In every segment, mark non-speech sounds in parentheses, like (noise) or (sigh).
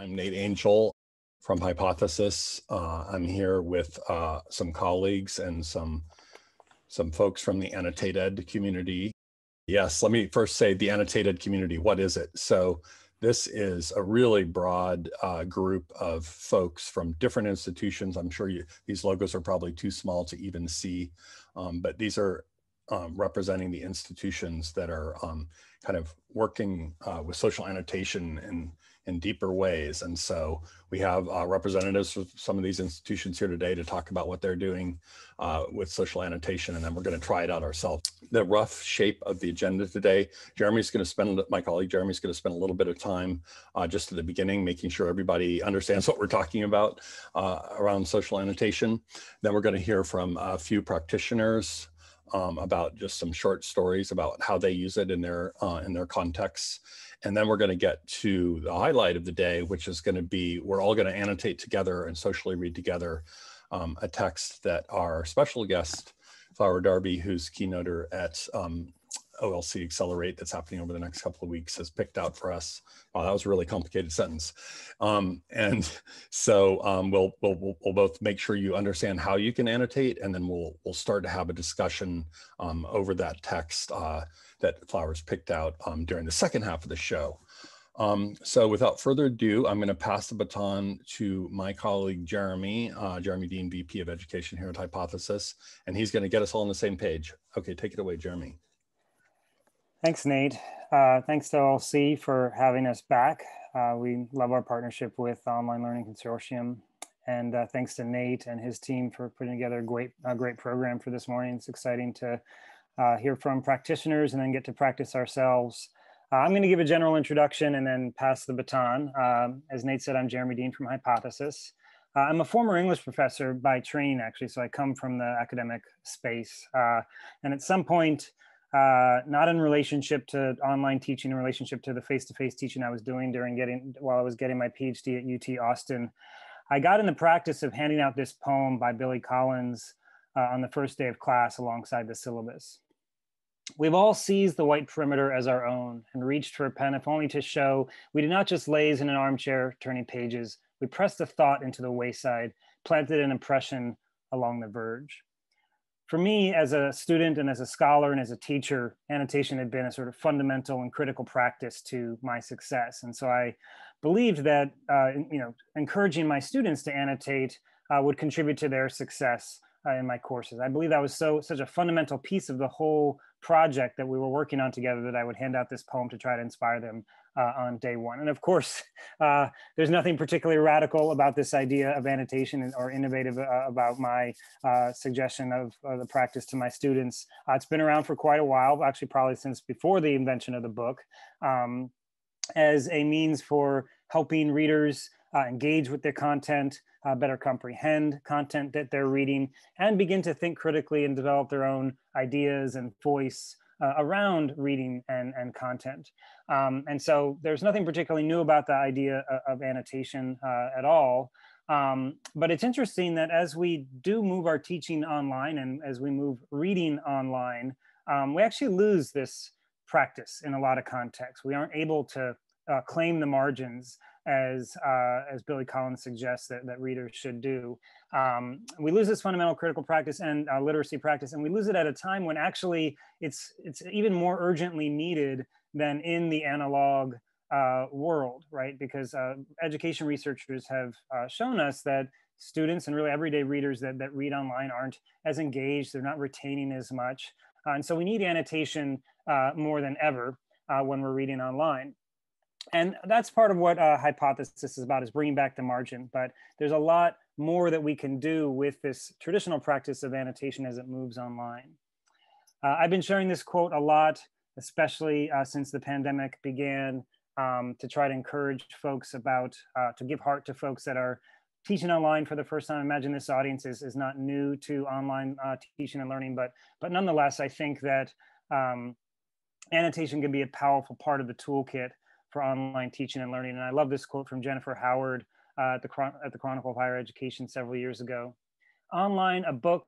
I'm Nate Angel from Hypothesis. Uh, I'm here with uh, some colleagues and some some folks from the AnnotatED community. Yes, let me first say the AnnotatED community. What is it? So this is a really broad uh, group of folks from different institutions. I'm sure you, these logos are probably too small to even see, um, but these are um, representing the institutions that are um, kind of working uh, with social annotation in, in deeper ways. And so we have uh, representatives from some of these institutions here today to talk about what they're doing uh, with social annotation, and then we're going to try it out ourselves. The rough shape of the agenda today, Jeremy's going to spend, my colleague Jeremy's going to spend a little bit of time uh, just at the beginning, making sure everybody understands what we're talking about uh, around social annotation. Then we're going to hear from a few practitioners um, about just some short stories about how they use it in their uh, in their contexts. And then we're going to get to the highlight of the day, which is going to be we're all going to annotate together and socially read together um, a text that our special guest, Flower Darby, who's keynoter at um, OLC Accelerate that's happening over the next couple of weeks has picked out for us. Wow, that was a really complicated sentence. Um, and so um, we'll, we'll, we'll, both make sure you understand how you can annotate, and then we'll, we'll start to have a discussion um, over that text uh, that Flowers picked out um, during the second half of the show. Um, so without further ado, I'm going to pass the baton to my colleague, Jeremy, uh, Jeremy Dean, VP of Education here at Hypothesis, and he's going to get us all on the same page. Okay, take it away, Jeremy. Thanks, Nate. Uh, thanks to OLC for having us back. Uh, we love our partnership with Online Learning Consortium. And uh, thanks to Nate and his team for putting together a great, a great program for this morning. It's exciting to uh, hear from practitioners and then get to practice ourselves. Uh, I'm going to give a general introduction and then pass the baton. Um, as Nate said, I'm Jeremy Dean from Hypothesis. Uh, I'm a former English professor by training, actually, so I come from the academic space. and at some point, uh, not in relationship to online teaching, in relationship to the face-to-face teaching I was doing during getting while I was getting my PhD at UT Austin. I got in the practice of handing out this poem by Billy Collins uh, on the first day of class alongside the syllabus. We've all seized the white perimeter as our own and reached for a pen, if only to show we did not just laze in an armchair turning pages. We pressed a thought into the wayside, planted an impression along the verge for me as a student and as a scholar and as a teacher, annotation had been a sort of fundamental and critical practice to my success. And so I believed that, uh, you know, encouraging my students to annotate uh, would contribute to their success uh, in my courses. I believe that was so such a fundamental piece of the whole project that we were working on together that I would hand out this poem to try to inspire them uh, on day one. And of course, (laughs) uh, there's nothing particularly radical about this idea of annotation or innovative uh, about my uh, suggestion of the practice to my students. Uh, it's been around for quite a while, actually probably since before the invention of the book, um, as a means for helping readers uh, engage with their content, better comprehend content that they're reading, and begin to think critically and develop their own ideas and voice uh, around reading and, and content. Um, and so there's nothing particularly new about the idea of, annotation uh, at all. Um, but it's interesting that as we do move our teaching online and as we move reading online, um, we actually lose this practice in a lot of contexts. We aren't able to uh, claim the margins as uh, as Billy Collins suggests that, that readers should do. Um, we lose this fundamental critical practice and uh, literacy practice, and we lose it at a time when actually it's it's even more urgently needed than in the analog uh, world, right? Because uh, education researchers have uh, shown us that students and really everyday readers that, that read online aren't as engaged, they're not retaining as much. Uh, and so we need annotation more than ever when we're reading online and that's part of what uh, hypothesis is about is bringing back the margin. But there's a lot more that we can do with this traditional practice of annotation as it moves online. Uh, i've been sharing this quote a lot especially uh, since the pandemic began um, to try to encourage folks about uh, to give heart to folks that are teaching online for the first time. I imagine this audience is, is not new to online uh, teaching and learning but but nonetheless i think that um, annotation can be a powerful part of the toolkit for online teaching and learning. And I love this quote from Jennifer Howard uh, at, the at the Chronicle of Higher Education several years ago. Online, a book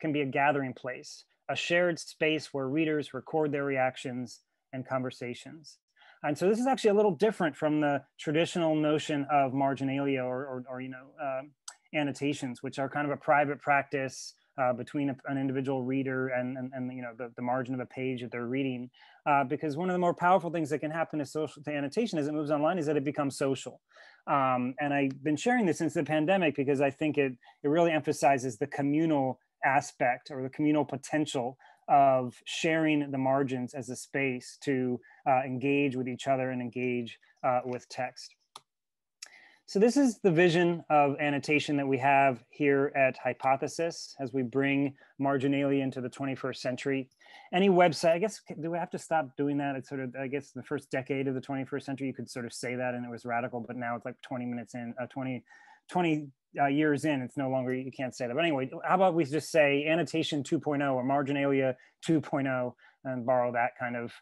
can be a gathering place, a shared space where readers record their reactions and conversations. And so this is actually a little different from the traditional notion of marginalia or, or, or you know, uh, annotations, which are kind of a private practice uh, between a, an individual reader and, and, and you know the, the margin of a page that they're reading. Uh, because one of the more powerful things that can happen to social to annotation as it moves online is that it becomes social. Um, and I've been sharing this since the pandemic because I think it it really emphasizes the communal aspect or the communal potential of sharing the margins as a space to uh, engage with each other and engage uh, with text. So this is the vision of annotation that we have here at Hypothesis as we bring marginalia into the 21st century. Any website, I guess, do we have to stop doing that? It's sort of, I guess, the first decade of the 21st century, you could sort of say that and it was radical, but now it's like 20 minutes in, uh, 20, 20 uh, years in, it's no longer, you can't say that. But anyway, how about we just say annotation 2.0 or marginalia 2.0 and borrow that kind of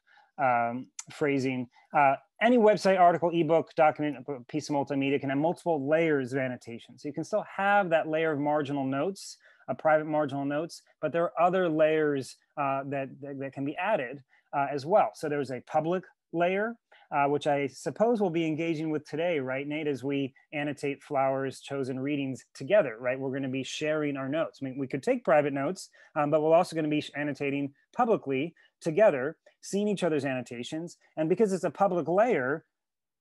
um, phrasing. Uh, any website, article, ebook, document, piece of multimedia can have multiple layers of annotation. So you can still have that layer of marginal notes, a private marginal notes, but there are other layers uh, that, that, that, can be added uh, as well. So there's a public layer, uh, which I suppose we'll be engaging with today, right, Nate, as we annotate Flowers' chosen readings together, right? We're going to be sharing our notes. I mean, we could take private notes, um, but we're also going to be annotating publicly together, seeing each other's annotations. And because it's a public layer,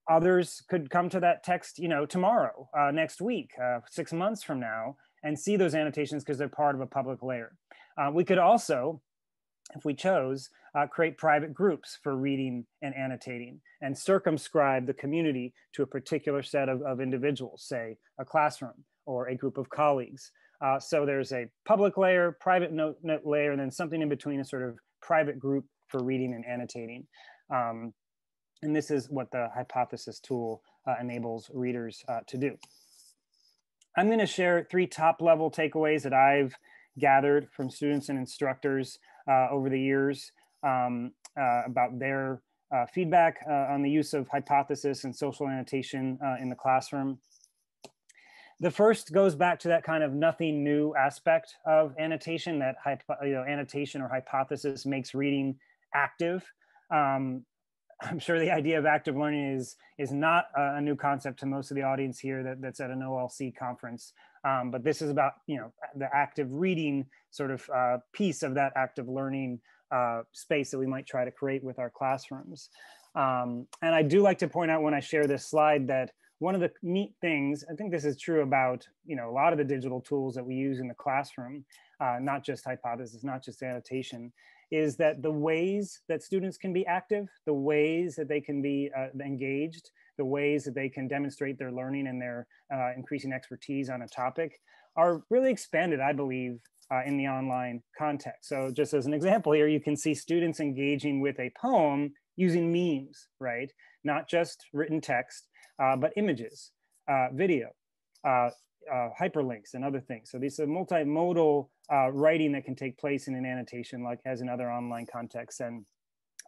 others could come to that text, you know, tomorrow, uh, next week, uh, six months from now, and see those annotations because they're part of a public layer. Uh, we could also, if we chose, uh, create private groups for reading and annotating and circumscribe the community to a particular set of, of individuals, say a classroom or a group of colleagues. Uh, so there's a public layer, private note, note layer, and then something in between a sort of private group for reading and annotating. Um, and this is what the hypothesis tool uh, enables readers uh, to do. I'm gonna share three top level takeaways that I've gathered from students and instructors uh, over the years um, uh, about their uh, feedback uh, on the use of hypothesis and social annotation in the classroom. The first goes back to that kind of nothing new aspect of annotation, that you know, annotation or hypothesis makes reading active. Um, I'm sure the idea of active learning is is not a, new concept to most of the audience here that, that's at an OLC conference. Um, but this is about you know the active reading sort of uh, piece of that active learning uh, space that we might try to create with our classrooms. Um, and I do like to point out when I share this slide that one of the neat things, I think this is true about, you know, a lot of the digital tools that we use in the classroom, uh, not just hypothesis, not just annotation, is that the ways that students can be active, the ways that they can be uh, engaged, the ways that they can demonstrate their learning and their uh, increasing expertise on a topic are really expanded, I believe, uh, in the online context. So just as an example here, you can see students engaging with a poem using memes, right? Not just written text, uh, but images, uh, video, uh, uh, hyperlinks, and other things. So these are multimodal uh, writing that can take place in an annotation, like as in other online contexts. And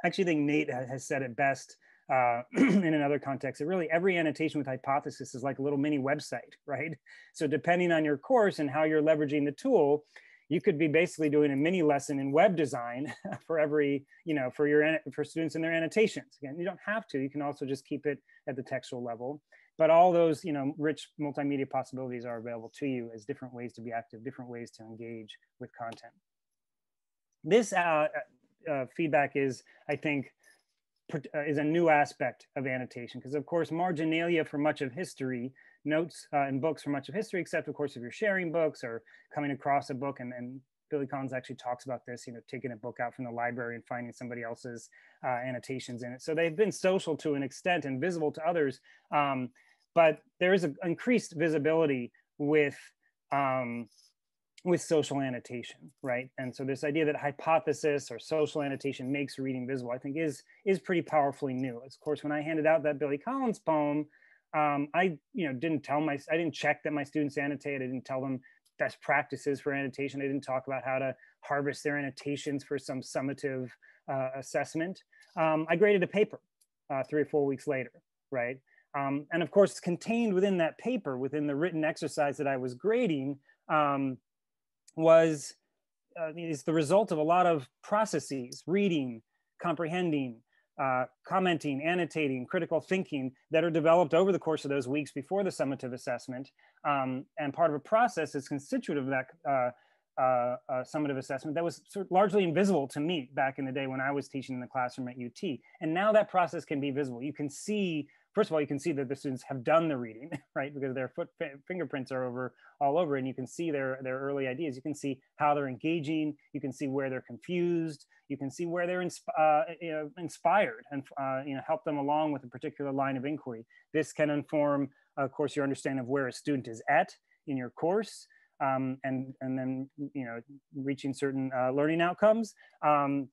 I actually think Nate has said it best uh, (clears throat) in another context that really every annotation with hypothesis is like a little mini website, (laughs) right? So depending on your course and how you're leveraging the tool, you could be basically doing a mini lesson in web design (laughs) for every, you know, for your for students in their annotations. Again, you don't have to. You can also just keep it at the textual level. But all those, you know, rich multimedia possibilities are available to you as different ways to be active, different ways to engage with content. This uh, uh, uh feedback is, I think, uh, is a new aspect of annotation because, of course, marginalia for much of history notes uh, and books for much of history, except of course if you're sharing books or coming across a book and, and Billy Collins actually talks about this, you know, taking a book out from the library and finding somebody else's uh, annotations in it. So they've been social to an extent and visible to others, um, but there is an increased visibility with um, with social annotation, right? And so this idea that hypothesis or social annotation makes reading visible, I think is is pretty powerfully new. Of course, when I handed out that Billy Collins poem, um, I you know didn't tell my I didn't check that my students annotated. I didn't tell them best practices for annotation. I didn't talk about how to harvest their annotations for some summative uh, assessment. Um, I graded a paper uh, three or four weeks later, right? Um, and of course, contained within that paper, within the written exercise that I was grading, um, was uh, is the result of a lot of processes: reading, comprehending, uh, commenting, annotating, critical thinking that are developed over the course of those weeks before the summative assessment. Um, and part of a process is constitutive of that uh, uh, uh, summative assessment that was sort of largely invisible to me back in the day when I was teaching in the classroom at UT. And now that process can be visible. You can see first of all, you can see that the students have done the reading, (laughs) right? Because their foot fingerprints are over all over, and you can see their their early ideas. You can see how they're engaging. You can see where they're confused. You can see where they're insp uh, you know, inspired, and uh, you know help them along with a particular line of inquiry. This can inform, of course, your understanding of where a student is at in your course. Um, and and then you know reaching certain uh, learning outcomes. Um,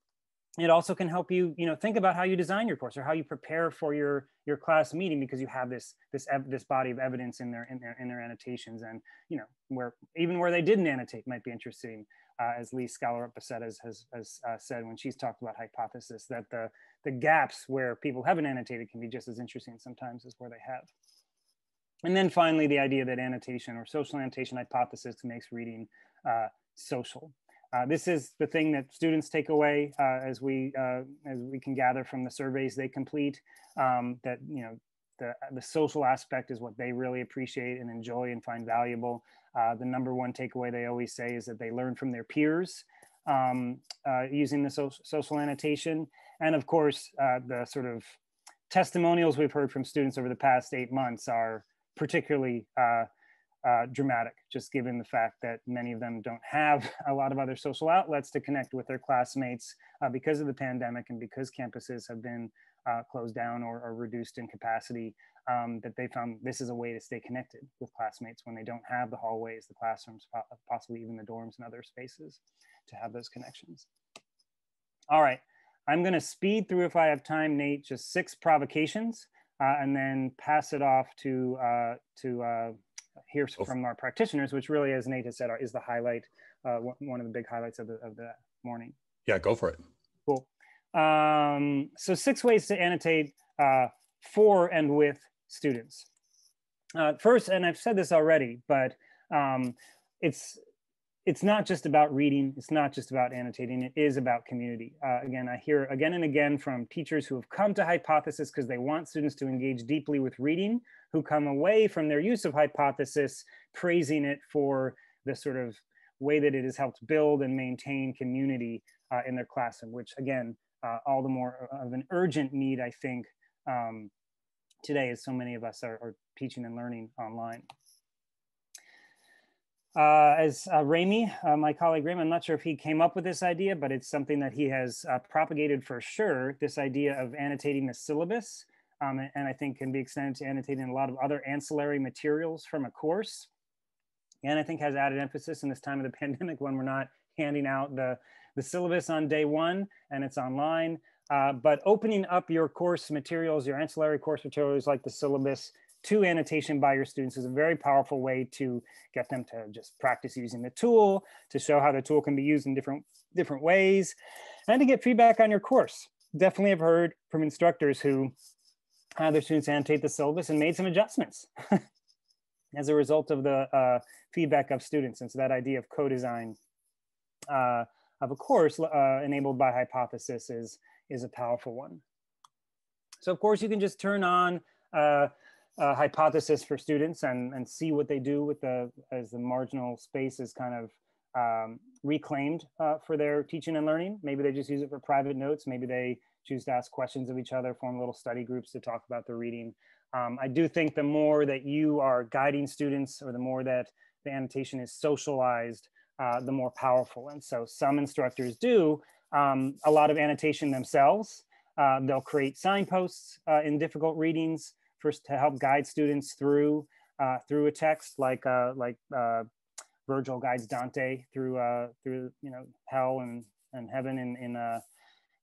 it also can help you you know think about how you design your course or how you prepare for your your class meeting because you have this this this body of evidence in their in their in their annotations and you know where even where they didn't annotate might be interesting uh, as Lee Skallerup Bessette has, has, has uh, said when she's talked about hypothesis that the the gaps where people haven't annotated can be just as interesting sometimes as where they have. And then finally the idea that annotation or social annotation hypothesis makes reading uh, social uh, this is the thing that students take away uh, as we uh, as we can gather from the surveys they complete. Um, that you know the the social aspect is what they really appreciate and enjoy and find valuable. Uh, the number one takeaway they always say is that they learn from their peers um, uh, using the so social annotation, and of course the sort of testimonials we've heard from students over the past eight months are particularly uh, dramatic, just given the fact that many of them don't have (laughs) a lot of other social outlets to connect with their classmates uh, because of the pandemic and because campuses have been uh, closed down or, or, reduced in capacity, um, that they found this is a way to stay connected with classmates when they don't have the hallways, the classrooms, possibly even the dorms and other spaces to have those connections. All right, I'm gonna speed through if I have time, Nate, just six provocations uh, and then pass it off to, uh, to uh, hear from our practitioners, which really, as Nate has said, is the highlight, uh, one of the big highlights of the, of the morning. Yeah, go for it. Cool. Um, so six ways to annotate uh, for and with students. Uh, first, and I've said this already, but um, it's it's not just about reading. It's not just about annotating. It is about community. Uh, again, I hear again and again from teachers who have come to Hypothesis because they want students to engage deeply with reading, who come away from their use of Hypothesis praising it for the sort of way that it has helped build and maintain community uh, in their classroom, which again, uh, all the more of an urgent need, I think, um, today as so many of us are, are teaching and learning online. Uh, as uh, Remi, uh, my colleague Remi, I'm not sure if he came up with this idea, but it's something that he has uh, propagated for sure, this idea of annotating the syllabus, um, and I think can be extended to annotating a lot of other ancillary materials from a course. And I think has added emphasis in this time of the (laughs) pandemic when we're not handing out the, the syllabus on day one and it's online, uh, but opening up your course materials, your ancillary course materials like the syllabus to annotation by your students is a very powerful way to get them to just practice using the tool, to show how the tool can be used in different, different ways, and to get feedback on your course. Definitely have heard from instructors who had their students annotate the syllabus and made some adjustments (laughs) as a result of the uh, feedback of students. And so that idea of co-design uh, of a course uh, enabled by hypothesis is, is a powerful one. So of course you can just turn on uh, hypothesis for students and, and see what they do with the, as the marginal space is kind of um, reclaimed uh, for their teaching and learning. Maybe they just use it for private notes. Maybe they choose to ask questions of each other, form little study groups to talk about the reading. Um, I do think the more that you are guiding students or the more that the annotation is socialized, uh, the more powerful. And so some instructors do um, a lot of annotation themselves. Uh, they'll create signposts uh, in difficult readings first to help guide students through uh, through a text like uh, like uh, Virgil guides Dante through through you know hell and and heaven in in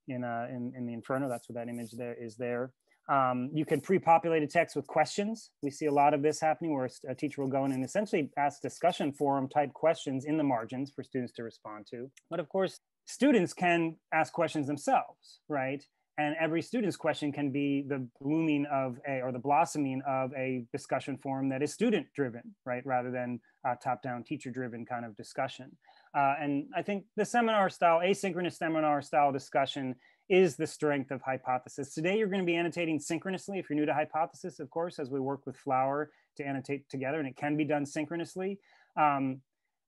in, uh, in in the Inferno. That's what that image there is there. Um, you can pre-populate a text with questions. We see a lot of this happening where a teacher will go in and essentially ask discussion forum type questions in the margins for students to respond to. But of course, students can ask questions themselves, right? and every student's question can be the blooming of a or the blossoming of a discussion forum that is student driven right rather than top down teacher driven kind of discussion Uh, and I think the seminar style, asynchronous seminar style discussion is the strength of Hypothesis. Today, you're going to be annotating synchronously if you're new to Hypothesis, of course, as we work with Flower to annotate together, and it can be done synchronously. Um,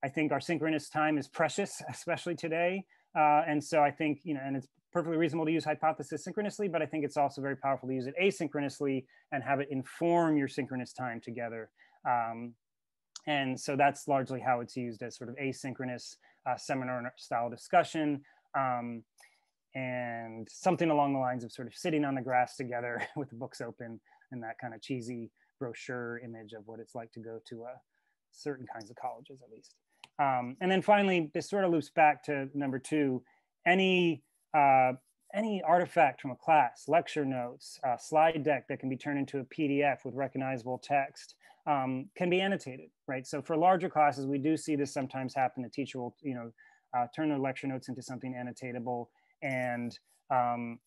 I think our synchronous time is precious, (laughs) especially today. Uh, and so I think, you know, and it's perfectly reasonable to use Hypothesis synchronously, but I think it's also very powerful to use it asynchronously and have it inform your synchronous time together. Um, and so that's largely how it's used as sort of asynchronous uh, seminar style discussion. Um, and something along the lines of sort of sitting on the grass together (laughs) with the books open and that kind of cheesy brochure image of what it's like to go to uh, certain kinds of colleges at least. Um, and then finally, this sort of loops back to number two, any, uh, any artifact from a class, lecture notes, uh, slide deck that can be turned into a PDF with recognizable text um, can be annotated, right? So for larger classes, we do see this sometimes happen. The teacher will, you know, uh, turn their lecture notes into something annotatable and, um,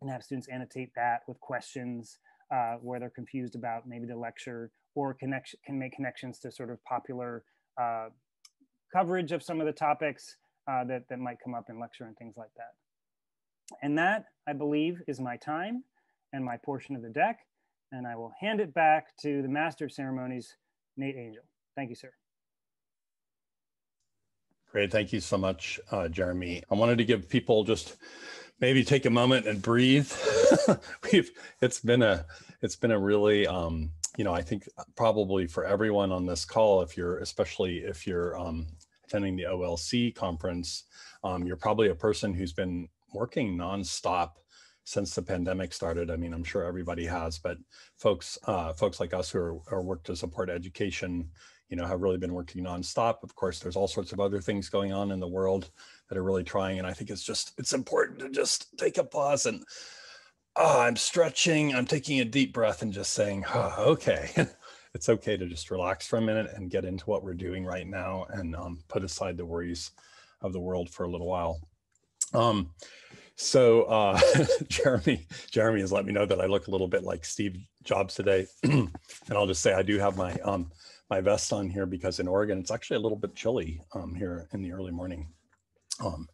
and have students annotate that with questions uh, where they're confused about maybe the lecture or connection can make connections to sort of popular uh, coverage of some of the topics uh, that, that might come up in lecture and things like that. And that, I believe, is my time and my portion of the deck. And I will hand it back to the Master of Ceremonies, Nate Angel. Thank you, sir. Great. Thank you so much, uh, Jeremy. I wanted to give people just maybe take a moment and breathe. (laughs) We've it's been a it's been a really um, you know I think probably for everyone on this call, if you're especially if you're um, attending the OLC conference, um, you're probably a person who's been working nonstop since the pandemic started. I mean, I'm sure everybody has, but folks uh, folks like us who are, are work to support education you know, have really been working nonstop. Of course, there's all sorts of other things going on in the world that are really trying. And I think it's just, it's important to just take a pause and, oh, I'm stretching, I'm taking a deep breath and just saying, oh, okay. (laughs) it's okay to just relax for a minute and get into what we're doing right now and um, put aside the worries of the world for a little while. Um, so uh, (laughs) Jeremy, Jeremy has let me know that I look a little bit like Steve Jobs today. (clears throat) and I'll just say I do have my um, my vest on here because in Oregon, it's actually a little bit chilly um, here in the early morning. Um,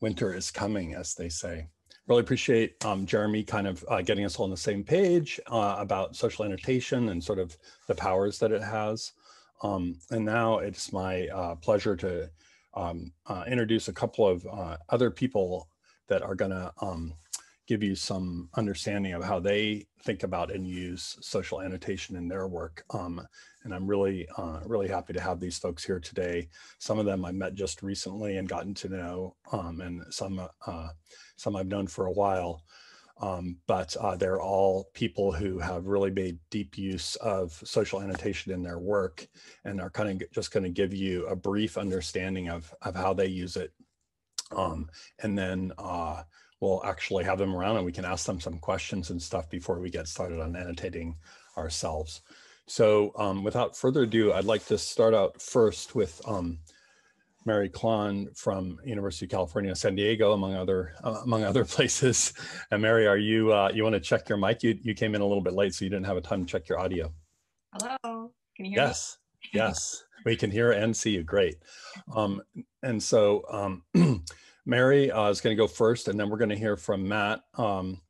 winter is coming, as they say. Really appreciate um, Jeremy kind of uh, getting us all on the same page uh, about social annotation and sort of the powers that it has. Um, and now it's my uh, pleasure to um, uh, introduce a couple of uh, other people that are going to um, give you some understanding of how they think about and use social annotation in their work. Um, and I'm really, uh, really happy to have these folks here today. Some of them I met just recently and gotten to know, um, and some, uh, some I've known for a while. Um, but uh, they're all people who have really made deep use of social annotation in their work and are kind of just going to give you a brief understanding of, of how they use it. Um, and then uh, we'll actually have them around and we can ask them some questions and stuff before we get started on annotating ourselves. So um, without further ado, I'd like to start out first with um, Mary Klann from University of California, San Diego, among other uh, among other (laughs) places. And Mary, are you uh, you want to check your mic? You you came in a little bit late, so you didn't have a time to check your audio. Hello, can you hear yes. me? Yes, yes, we can hear and see you. Great. Um, and so um, (clears throat) Mary uh, is going to go first, and then we're going to hear from Matt, um,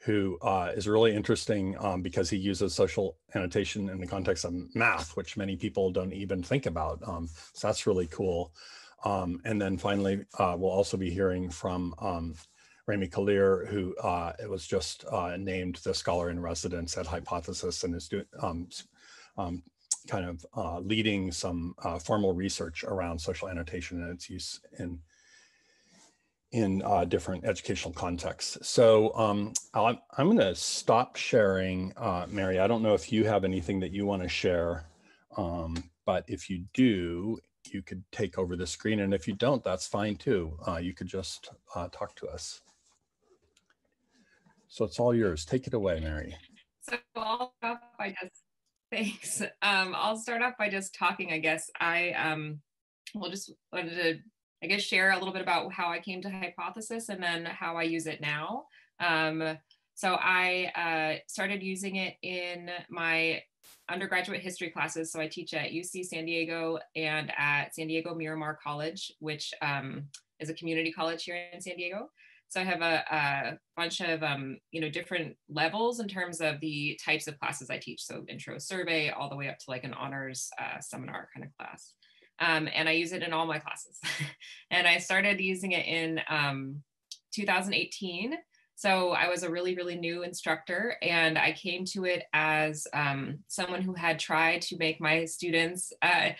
who uh, is really interesting um, because he uses social annotation in the context of math, which many people don't even think about. Um, so that's really cool. Um, and then finally, uh, we'll also be hearing from um, Remi Kalir, who uh, was just uh, named the scholar in residence at Hypothesis and is doing um, kind of uh, leading some uh, formal research around social annotation and its use in in uh, different educational contexts. So um, I'm, I'm going to stop sharing, uh, Mary. I don't know if you have anything that you want to share, um, but if you do, you could take over the screen. And if you don't, that's fine too. Uh, you could just uh, talk to us. So it's all yours. Take it away, Mary. So I'll just, thanks. Um, I'll start off by just talking, I guess. I um, will just wanted to I guess share a little bit about how I came to Hypothesis and then how I use it now. Um, so I uh, started using it in my undergraduate history classes. So I teach at UC San Diego and at San Diego Miramar College, which um, is a community college here in San Diego. So I have a, a bunch of um, you know different levels in terms of the types of classes I teach. So intro survey all the way up to like an honors uh, seminar kind of class. Um, and I use it in all my classes. (laughs) and I started using it in um, 2018 so I was a really, really new instructor, and I came to it as um, someone who had tried to make my students uh,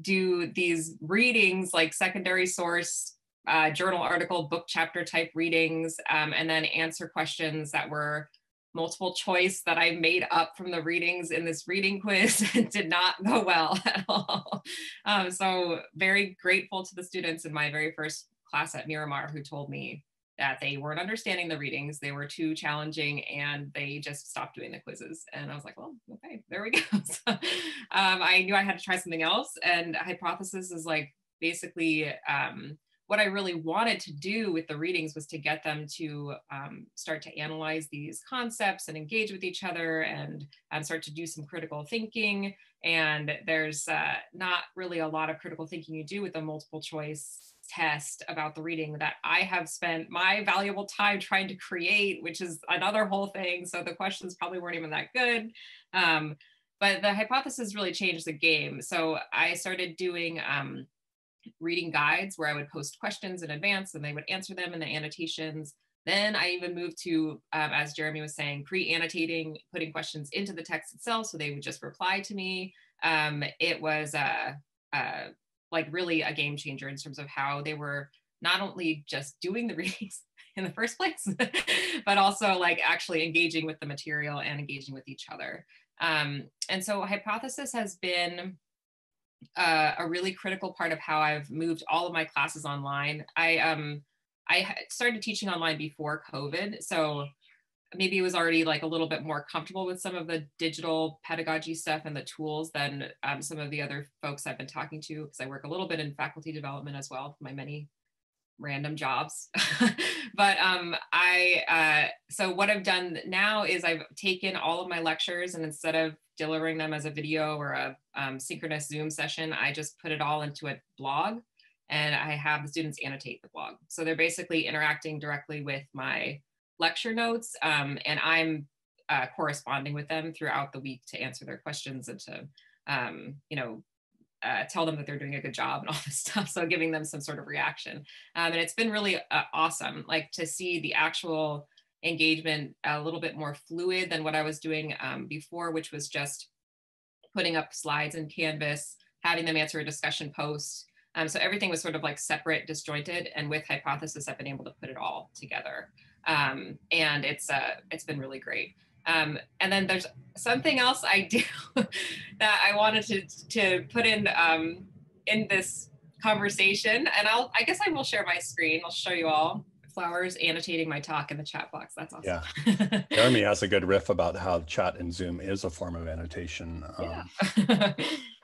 do these readings, like secondary source, uh, journal article, book chapter type readings, um, and then answer questions that were multiple choice that I made up from the readings in this reading quiz (laughs) did not go well (laughs) at all. Um, so very grateful to the students in my very first class at Miramar who told me that they weren't understanding the readings, they were too challenging, and they just stopped doing the quizzes. And I was like, well, okay, there we go. (laughs) so, um, I knew I had to try something else. And hypothesis is like basically um, what I really wanted to do with the readings was to get them to um, start to analyze these concepts and engage with each other and, start to do some critical thinking. And there's uh, not really a lot of critical thinking you do with a multiple choice test about the reading that I have spent my valuable time trying to create, which is another whole thing. So the questions probably weren't even that good. Um, but the hypothesis really changed the game. So I started doing um, reading guides where I would post questions in advance and they would answer them in the annotations. Then I even moved to, um, as Jeremy was saying, pre-annotating, putting questions into the text itself so they would just reply to me. Um, it was like really a game changer in terms of how they were not only just doing the (laughs) readings in the first place, (laughs) but also like actually engaging with the material and engaging with each other. Um, and so hypothesis has been uh, a really critical part of how I've moved all of my classes online. I um I started teaching online before COVID, so maybe it was already like a little bit more comfortable with some of the digital pedagogy stuff and the tools than um, some of the other folks I've been talking to because I work a little bit in faculty development as well, my many random jobs. (laughs) but um, I, uh, so what I've done now is I've taken all of my lectures and instead of delivering them as a video or a um, synchronous Zoom session, I just put it all into a blog and I have the students annotate the blog. So they're basically interacting directly with my lecture notes, um, and I'm uh, corresponding with them throughout the week to answer their questions and to, um, you know, uh, tell them that they're doing a good job and all (laughs) this stuff. So giving them some sort of reaction. Um, and it's been really uh, awesome, like to see the actual engagement a little bit more fluid than what I was doing um, before, which was just putting up slides in Canvas, having them answer a discussion post. Um, so everything was sort of like separate, disjointed, and with Hypothesis, I've been able to put it all together um, and it's uh, it's been really great. Um, and then there's something else I (laughs) do that I wanted to to put in um, in this conversation, and I'll I guess I will share my screen. I'll show you all flowers annotating my talk in the chat box. That's awesome. Yeah, (laughs) Jeremy has a good riff about how chat in Zoom is a form of annotation. Um, yeah.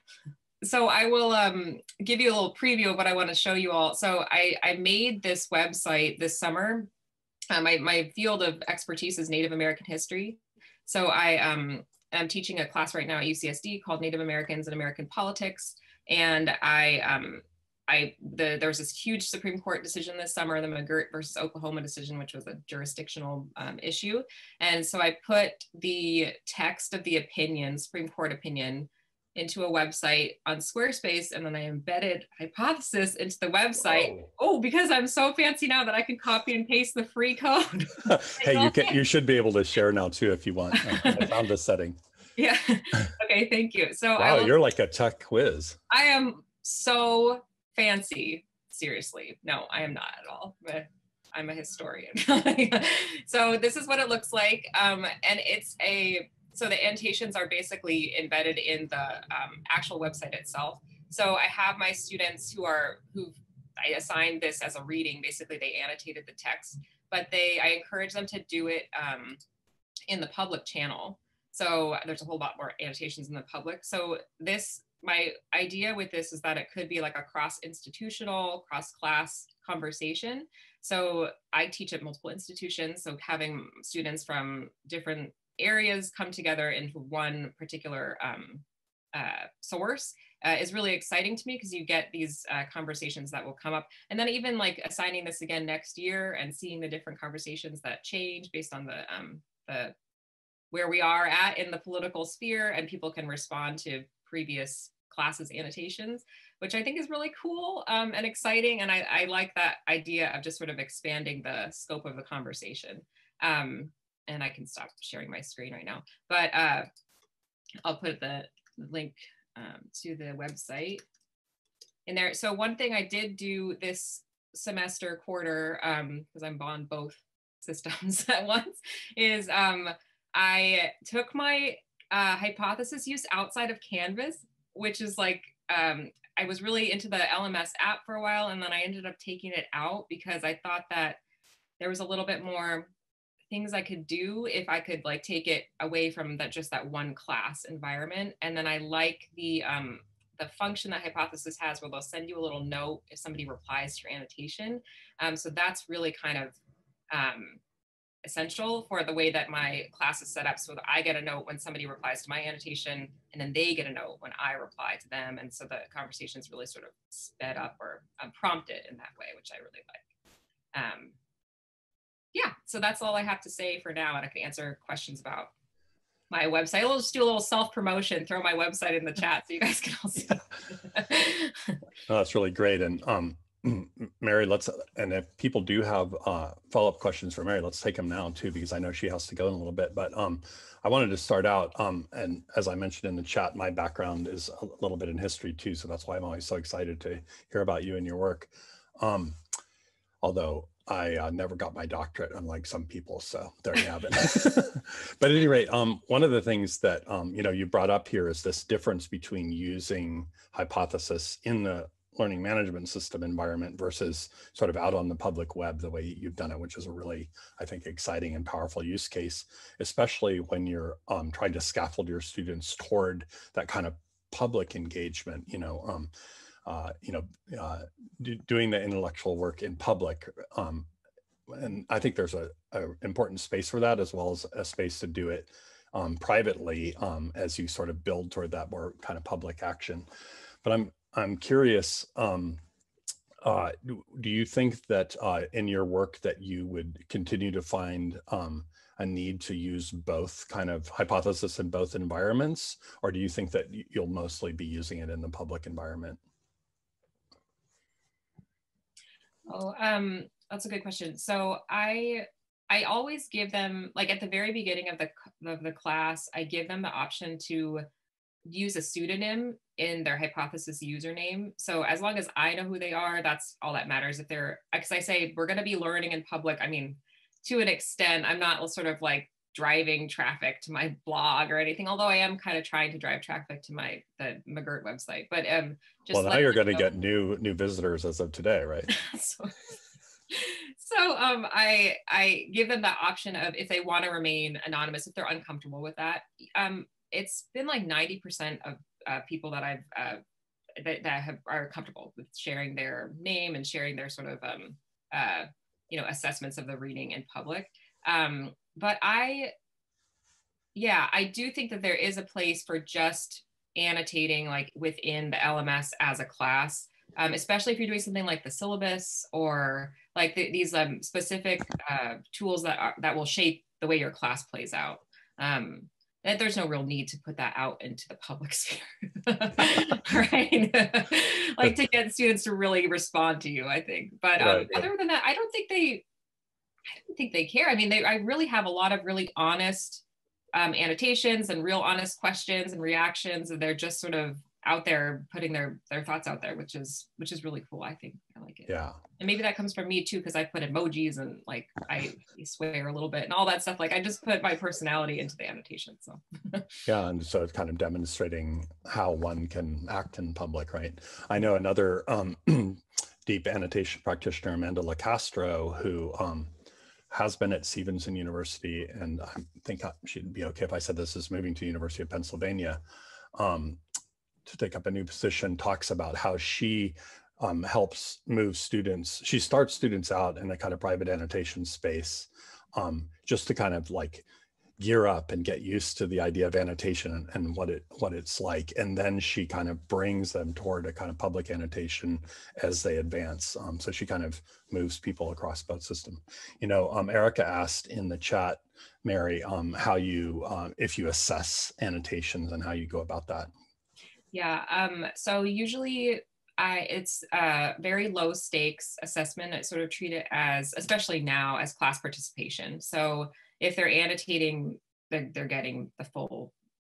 (laughs) so I will um, give you a little preview of what I want to show you all. So I, I made this website this summer uh, my, my field of expertise is Native American history. So I um, am teaching a class right now at UCSD called Native Americans and American Politics. And I, um, I the, there was this huge Supreme Court decision this summer, the McGirt versus Oklahoma decision, which was a jurisdictional um, issue. And so I put the text of the opinion, Supreme Court opinion, into a website on Squarespace and then I embedded Hypothesis into the website. Whoa. Oh, because I'm so fancy now that I can copy and paste the free code. (laughs) hey, you can you should be able to share now too if you want. I found the setting. (laughs) Yeah. Okay, thank you. So wow, will, you're like a tech quiz. I am so fancy. Seriously. No, I am not at all. But I'm a historian. (laughs) so this is what it looks like. Um, and it's a so the annotations are basically embedded in the um, actual website itself. So I have my students who are who I assigned this as a reading. Basically, they annotated the text, but they I encourage them to do it um, in the public channel. So there's a whole lot more annotations in the public. So this my idea with this is that it could be like a cross institutional, cross class conversation. So I teach at multiple institutions. So having students from different areas come together into one particular um, uh, source uh, is really exciting to me because you get these uh, conversations that will come up. And then even like assigning this again next year and seeing the different conversations that change based on the, um, the where we are at in the political sphere and people can respond to previous classes annotations, which I think is really cool um, and exciting. And I, I, like that idea of just sort of expanding the scope of the conversation. Um, and I can stop sharing my screen right now, but uh, I'll put the link um, to the website in there. So one thing I did do this semester quarter, because um, I'm on both (laughs) systems at once, is um, I took my uh, hypothesis use outside of Canvas, which is like, um, I was really into the LMS app for a while, and then I ended up taking it out because I thought that there was a little bit more things I could do if I could like take it away from that just that one class environment. And then I like the um, the function that Hypothesis has where they'll send you a little note if somebody replies to your annotation. Um, so that's really kind of um, essential for the way that my class is set up so that I get a note when somebody replies to my annotation and then they get a note when I reply to them. And so the conversation is really sort of sped up or um, prompted in that way, which I really like. Yeah, so that's all I have to say for now. And I can answer questions about my website. I'll just do a little self promotion, throw my website in the chat so you guys can all see. (laughs) no, that's really great. And um, (clears throat) Mary, let's, and if people do have uh, follow up questions for Mary, let's take them now too, because I know she has to go in a little bit. But um, I wanted to start out, um, and as I mentioned in the chat, my background is a little bit in history too. So that's why I'm always so excited to hear about you and your work. Um, although I uh, never got my doctorate, unlike some people. So there you have it. (laughs) but at any rate, um, one of the things that um, you know you brought up here is this difference between using hypothesis in the learning management system environment versus sort of out on the public web the way you've done it, which is a really, I think, exciting and powerful use case, especially when you're um, trying to scaffold your students toward that kind of public engagement. You know, um, uh, you know, uh, do, doing the intellectual work in public. Um, and I think there's a, a, important space for that as well as a space to do it um, privately um, as you sort of build toward that more kind of public action. But I'm I'm curious. Um, uh, do, do, you think that uh, in your work that you would continue to find um, a need to use both kind of hypothesis in both environments, or do you think that you'll mostly be using it in the public environment? Oh, um, that's a good question. So I I always give them like at the very beginning of the of the class, I give them the option to use a pseudonym in their hypothesis username. So as long as I know who they are, that's all that matters. If they're because I say we're going to be learning in public. I mean, to an extent, I'm not sort of like driving traffic to my blog or anything although i am kind of trying to drive traffic to my the mcgirt website but um just well now you're going to get new new visitors as of today right? (laughs) So, so um i i give them that option of if they want to remain anonymous if they're uncomfortable with that um it's been like 90% of uh, people that i've uh, that, that have are comfortable with sharing their name and sharing their sort of um uh you know assessments of the reading in public. Um but I, yeah, I do think that there is a place for just annotating like within the LMS as a class, um, especially if you're doing something like the syllabus or like the, these um, specific uh, tools that are, that will shape the way your class plays out. Um, that there's no real need to put that out into the public (laughs) sphere, right? (laughs) like to get students to really respond to you, I think. But um, right, other than that, I don't think they I don't think they care. I mean, they I really have a lot of really honest um, annotations and real honest questions and reactions, and they're just sort of out there putting their their thoughts out there, which is which is really cool. I think I like it. Yeah. And maybe that comes from me too, because I put emojis and like I swear a little bit and all that stuff. Like I just put my personality into the annotation. So. (laughs) yeah, and so it's kind of demonstrating how one can act in public, right? I know another um, (clears throat) deep annotation practitioner, Amanda Licastro, who um, has been at Stevenson University, and I think she'd be okay if I said this is moving to University of Pennsylvania um, to take up a new position, talks about how she um, helps move students. She starts students out in a kind of private annotation space um, just to kind of like gear up and get used to the idea of annotation and, what it what it's like and then she kind of brings them toward a kind of public annotation as they advance um, so she kind of moves people across both system you know um, erica asked in the chat mary um, how you um, if you assess annotations and how you go about that yeah um, so usually I, it's a very low stakes assessment. I sort of treat it as, especially now, as class participation. So if they're annotating, they're, they're getting the full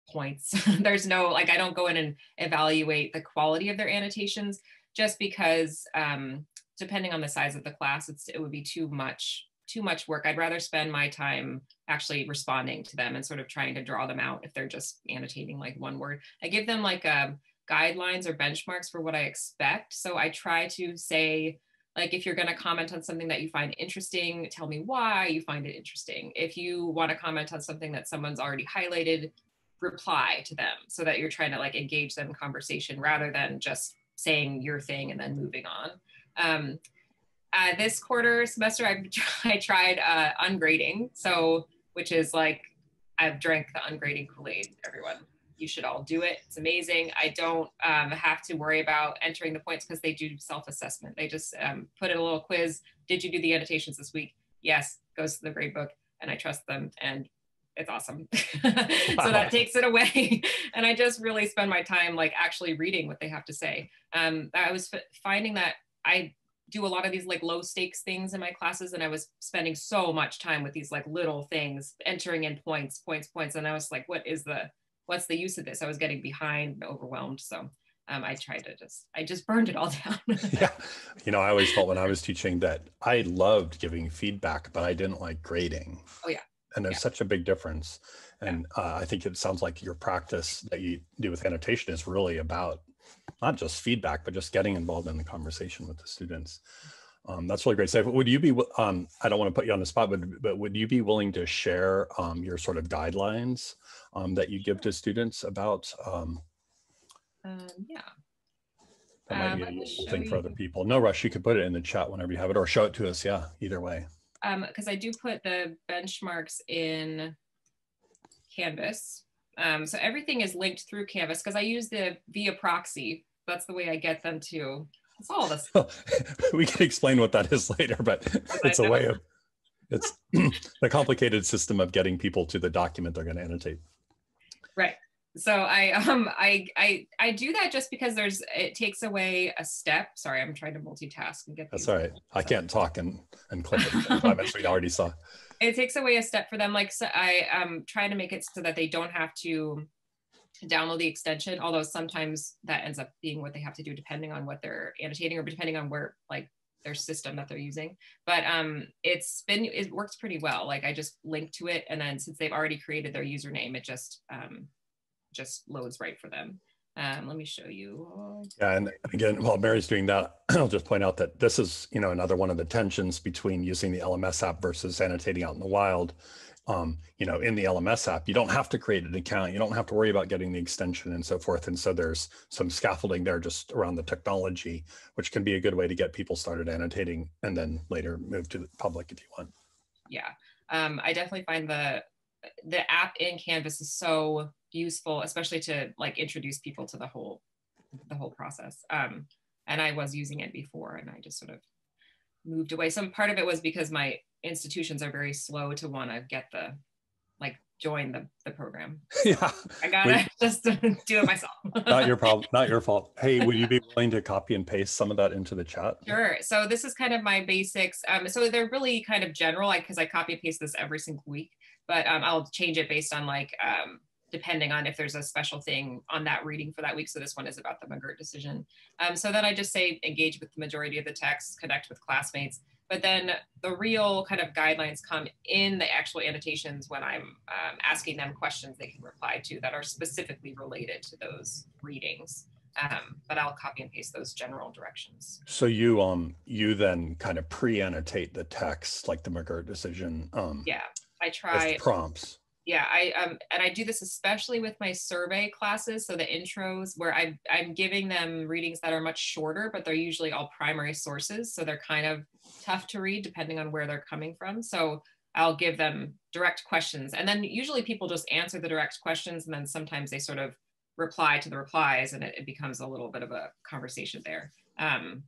points. (laughs) There's no, like, I don't go in and evaluate the quality of their annotations just because um, depending on the size of the class, it's, it would be too much too much work. I'd rather spend my time actually responding to them and sort of trying to draw them out if they're just annotating like one word. I give them like um, guidelines or benchmarks for what I expect. So I try to say, like, if you're going to comment on something that you find interesting, tell me why you find it interesting. If you want to comment on something that someone's already highlighted, reply to them so that you're trying to like engage them in conversation rather than just saying your thing and then moving on. Um, uh, this quarter semester, I, (laughs) I tried uh, ungrading. So, which is like, I've drank the ungrading Kool-Aid, everyone you should all do it. It's amazing. I don't um, have to worry about entering the points because they do self-assessment. They just um, put in a little quiz. Did you do the annotations this week? Yes, goes to the grade book and I trust them and it's awesome. (laughs) so that takes it away. (laughs) and I just really spend my time like actually reading what they have to say. Um, I was finding that I do a lot of these like low stakes things in my classes and I was spending so much time with these like little things entering in points, points, points. And I was like, what is the what's the use of this? I was getting behind overwhelmed. So um, I tried to just, I just burned it all (laughs) down. yeah. You know, I always felt when I was teaching that I loved giving feedback, but I didn't like grading. Oh, yeah. And there's yeah. such a big difference. And yeah. uh, I think it sounds like your practice that you do with annotation is really about not just feedback, but just getting involved in the conversation with the students. Um, that's really great. So would you be, um, I don't want to put you on the spot, but, but would you be willing to share um, your sort of guidelines um, that you give to students about? Um, um yeah. That might be a useful thing for other people. No rush, you could put it in the chat whenever you have it or show it to us. Yeah, either way. Because I do put the benchmarks in Canvas. so everything is linked through Canvas because I use the via proxy. That's the way I get them to it's all this. (laughs) (laughs) we can explain what that is later, but it's a way of it's (clears throat) the complicated system of getting people to the document they're going to annotate. Right. So I (laughs) um I I I do that just because there's it takes away a step. Sorry, I'm trying to multitask and get. That's all right. I can't talk and and click it. comments we already saw. It takes away a step for them. Like so I am trying to make it so that they don't have to download the extension, although sometimes that ends up being what they have to do depending on what they're annotating or depending on where like their system that they're using. But um, it's been, it works pretty well. Like I just link to it. And then since they've already created their username, it just, um, just loads right for them. Um, let me show you. Yeah, and again, while Mary's doing that, (clears throat) I'll just point out that this is, you know, another one of the tensions between using the LMS app versus annotating out in the wild um, you know, in the LMS app, you don't have to create an account. You don't have to worry about getting the extension and so forth. And so there's some scaffolding there just around the technology, which can be a good way to get people started annotating and then later move to the public if you want. Yeah, um, I definitely find the the app in Canvas is so useful, especially to like introduce people to the whole the whole process. Um, and I was using it before, and I just sort of moved away. Some part of it was because my institutions are very slow to want to get the like join the, the program. (laughs) Yeah. I gotta (laughs) just do it myself. not your problem, not your fault. (laughs) Hey, would you be willing to copy and paste some of that into the chat? Sure. So this is kind of my basics. Um, so they're really kind of general, like because I copy and paste this every single week, but um, I'll change it based on like um, depending on if there's a special thing on that reading for that week. So this one is about the McGirt decision. Um, so then I just say engage with the majority of the text, connect with classmates. But then the real kind of guidelines come in the actual annotations when I'm um, asking them questions they can reply to that are specifically related to those readings. Um, but I'll copy and paste those general directions. So you um you then kind of pre-annotate the text like the McGirt decision. Um, yeah, I try prompts yeah i um and i do this especially with my survey classes so the intros where i i'm giving them readings that are much shorter but they're usually all primary sources so they're kind of tough to read depending on where they're coming from so I'll give them direct questions. And then usually people just answer the direct questions and then sometimes they sort of reply to the replies and it, it becomes a little bit of a conversation there. Um,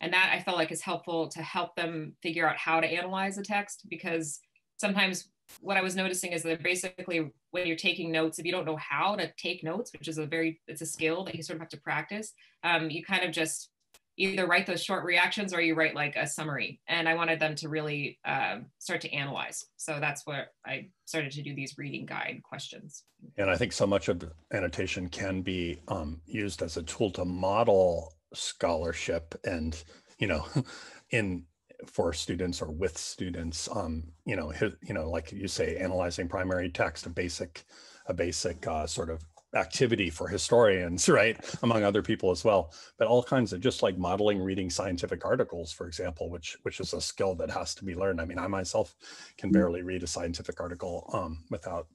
and that I felt like is helpful to help them figure out how to analyze a text because sometimes what I was noticing is that basically when you're taking notes, if you don't know how to take notes, which is a very, it's a skill that you sort of have to practice, um, you kind of just either write those short reactions or you write like a summary. And I wanted them to really uh, start to analyze. So that's what I started to do these reading guide questions. And I think so much of annotation can be um, used as a tool to model scholarship and, you know, (laughs) in for students or with students, um, you know, you know, like you say, analyzing primary text, a basic, a basic uh, sort of activity for historians, (laughs) right? Among other people as well, but all kinds of just like modeling reading scientific articles, for example, which which is a skill that has to be learned. I mean, I myself can mm-hmm. barely read a scientific article um, without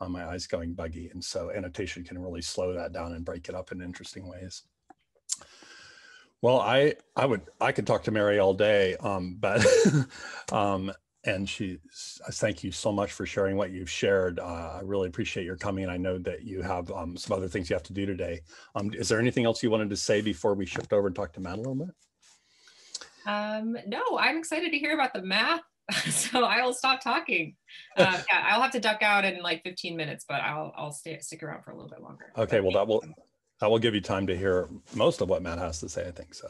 uh, my eyes going buggy. And so annotation can really slow that down and break it up in interesting ways. Well, I I would I could talk to Mary all day, um, but (laughs) um, and she thank you so much for sharing what you've shared. Uh, i really appreciate your coming. I know that you have um, some other things you have to do today. Um, is there anything else you wanted to say before we shift over and talk to matt a little bit? Um, no i'm excited to hear about the math. (laughs) So i will stop talking. Uh, (laughs) yeah i'll have to duck out in like 15 minutes but i'll i'll stay stick around for a little bit longer. Okay well that will that will give you time to hear most of what matt has to say i think so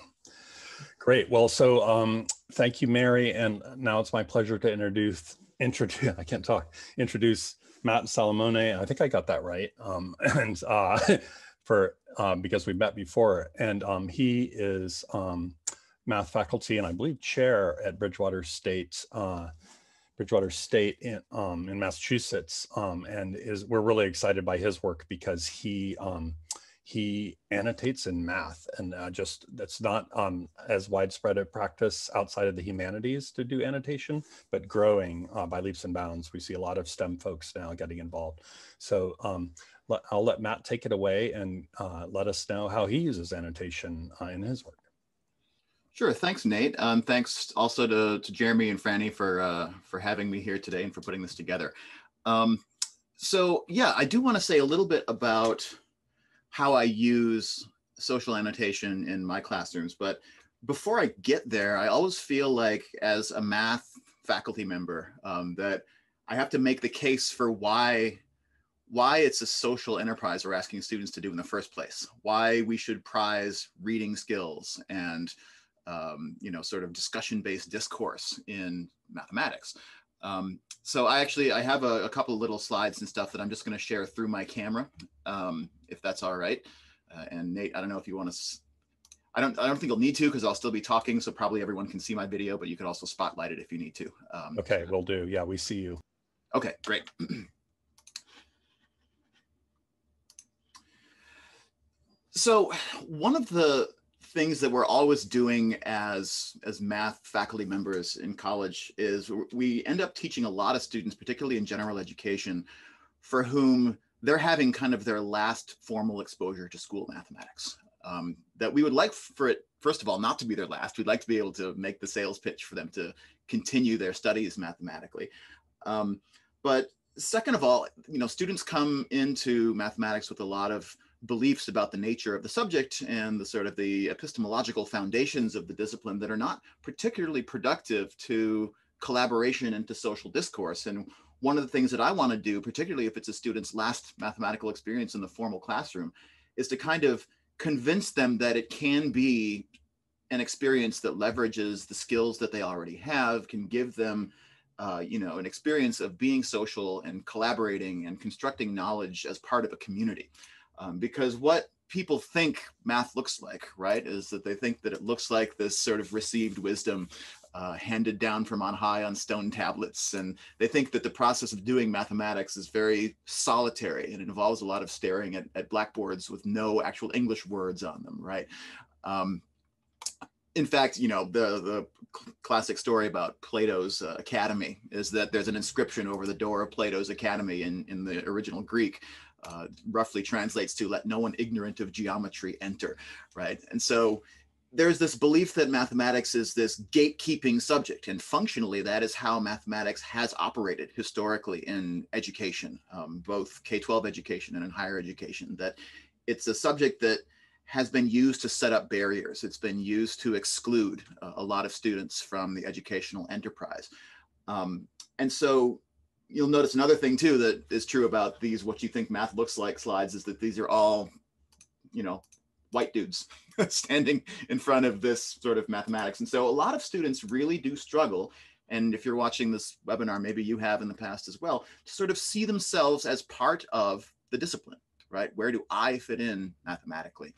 Great. Well, so um, thank you, Mary. And now it's my pleasure to introduce, introduce, (laughs) I can't talk, introduce Matt Salomone. I think I got that right. Um, (laughs) and uh, (laughs) for, um, because we met before and um, he is um, math faculty and I believe chair at Bridgewater State, uh, Bridgewater State in, um, in Massachusetts. and is, we're really excited by his work because he, he annotates in math and uh, just that's not um, as widespread a practice outside of the humanities to do annotation but growing uh, by leaps and bounds we see a lot of stem folks now getting involved so um, let, i'll let matt take it away and uh, let us know how he uses annotation uh, in his work Sure. Thanks, Nate. Um, thanks also to, to Jeremy and Franny for uh, for having me here today and for putting this together. Um, so yeah, I do want to say a little bit about how I use social annotation in my classrooms. But before I get there, I always feel like as a math faculty member um, that I have to make the case for why why it's a social enterprise we're asking students to do in the first place, why we should prize reading skills and um, you know sort of discussion-based discourse in mathematics. Um, so I actually, I have a, a, couple of little slides and stuff that I'm just going to share through my camera, um, if that's all right. Uh, and Nate, I don't know if you want to, I don't, I don't think you'll need to because I'll still be talking. So probably everyone can see my video, but you could also spotlight it if you need to. Um, okay, we'll do. Yeah, we see you. Okay, great. (clears throat) so one of the things that we're always doing as as math faculty members in college is we end up teaching a lot of students particularly in general education for whom they're having kind of their last formal exposure to school mathematics. Um, that we would like for it first of all not to be their last. We'd like to be able to make the sales pitch for them to continue their studies mathematically. Um, but second of all you know students come into mathematics with a lot of beliefs about the nature of the subject and the sort of the epistemological foundations of the discipline that are not particularly productive to collaboration and to social discourse. And one of the things that I want to do, particularly if it's a student's last mathematical experience in the formal classroom, is to kind of convince them that it can be an experience that leverages the skills that they already have, can give them uh, you know, an experience of being social and collaborating and constructing knowledge as part of a community. Um, because what people think math looks like, right, is that they think that it looks like this sort of received wisdom uh, handed down from on high on stone tablets. And they think that the process of doing mathematics is very solitary and it involves a lot of staring at, at blackboards with no actual English words on them, right? Um, in fact, you know, the, the classic story about Plato's uh, academy is that there's an inscription over the door of Plato's academy in, in the original Greek uh, roughly translates to let no one ignorant of geometry enter, right? And so there's this belief that mathematics is this gatekeeping subject, and functionally, that is how mathematics has operated historically in education, um, both K 12 education and in higher education. That it's a subject that has been used to set up barriers, it's been used to exclude uh, a lot of students from the educational enterprise. Um, and so, you'll notice another thing too that is true about these what you think math looks like slides is that these are all you know white dudes (laughs) standing in front of this sort of mathematics. And so a lot of students really do struggle. And if you're watching this webinar, maybe you have in the past as well, to sort of see themselves as part of the discipline, right? Where do I fit in mathematically?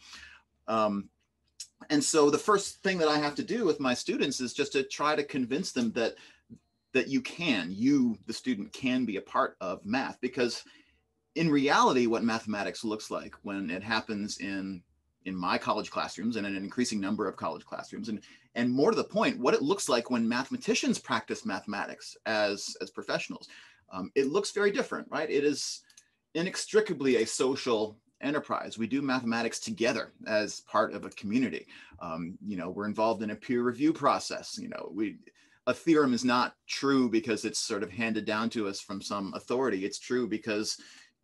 Um, and so the first thing that I have to do with my students is just to try to convince them that that you can, you, the student, can be a part of math because in reality, what mathematics looks like when it happens in in my college classrooms and in an increasing number of college classrooms and and more to the point what it looks like when mathematicians practice mathematics as as professionals. Um, it looks very different right? It is inextricably a social enterprise. We do mathematics together as part of a community. Um, you know we're involved in a peer review process you know we a theorem is not true because it's sort of handed down to us from some authority. It's true because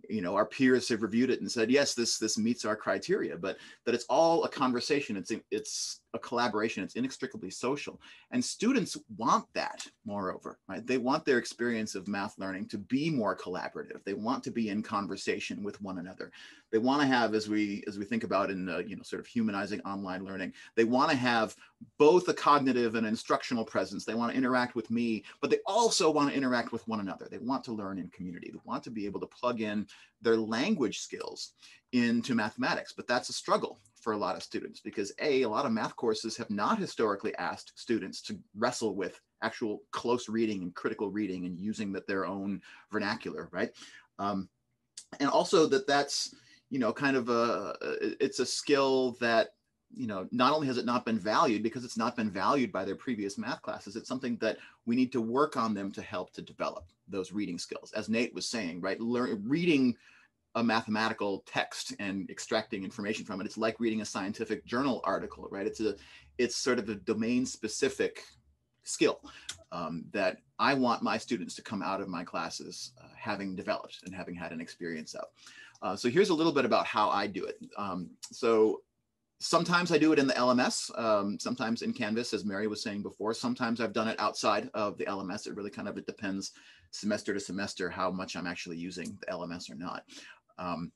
you know our peers have reviewed it and said yes this this meets our criteria but that it's all a conversation. It's it's a collaboration. It's inextricably social. And students want that moreover right? They want their experience of math learning to be more collaborative. They want to be in conversation with one another. They want to have as we as we think about in uh, you know sort of humanizing online learning they want to have both a cognitive and instructional presence. They want to interact with me but they also want to interact with one another. They want to learn in community. They want to be able to plug in their language skills into mathematics but that's a struggle for a lot of students because a a lot of math courses have not historically asked students to wrestle with actual close reading and critical reading and using that their own vernacular right? Um, and also that that's you know kind of a it's a skill that you know not only has it not been valued because it's not been valued by their previous math classes it's something that we need to work on them to help to develop those reading skills. As nate was saying right learn reading a mathematical text and extracting information from it. It's like reading a scientific journal article, right? It's a, it's sort of a domain specific skill um, that I want my students to come out of my classes uh, having developed and having had an experience of. Uh, so here's a little bit about how I do it. Um, so sometimes I do it in the LMS, um, sometimes in Canvas, as Mary was saying before. Sometimes I've done it outside of the LMS. It really kind of it depends semester to semester how much I'm actually using the LMS or not. Um,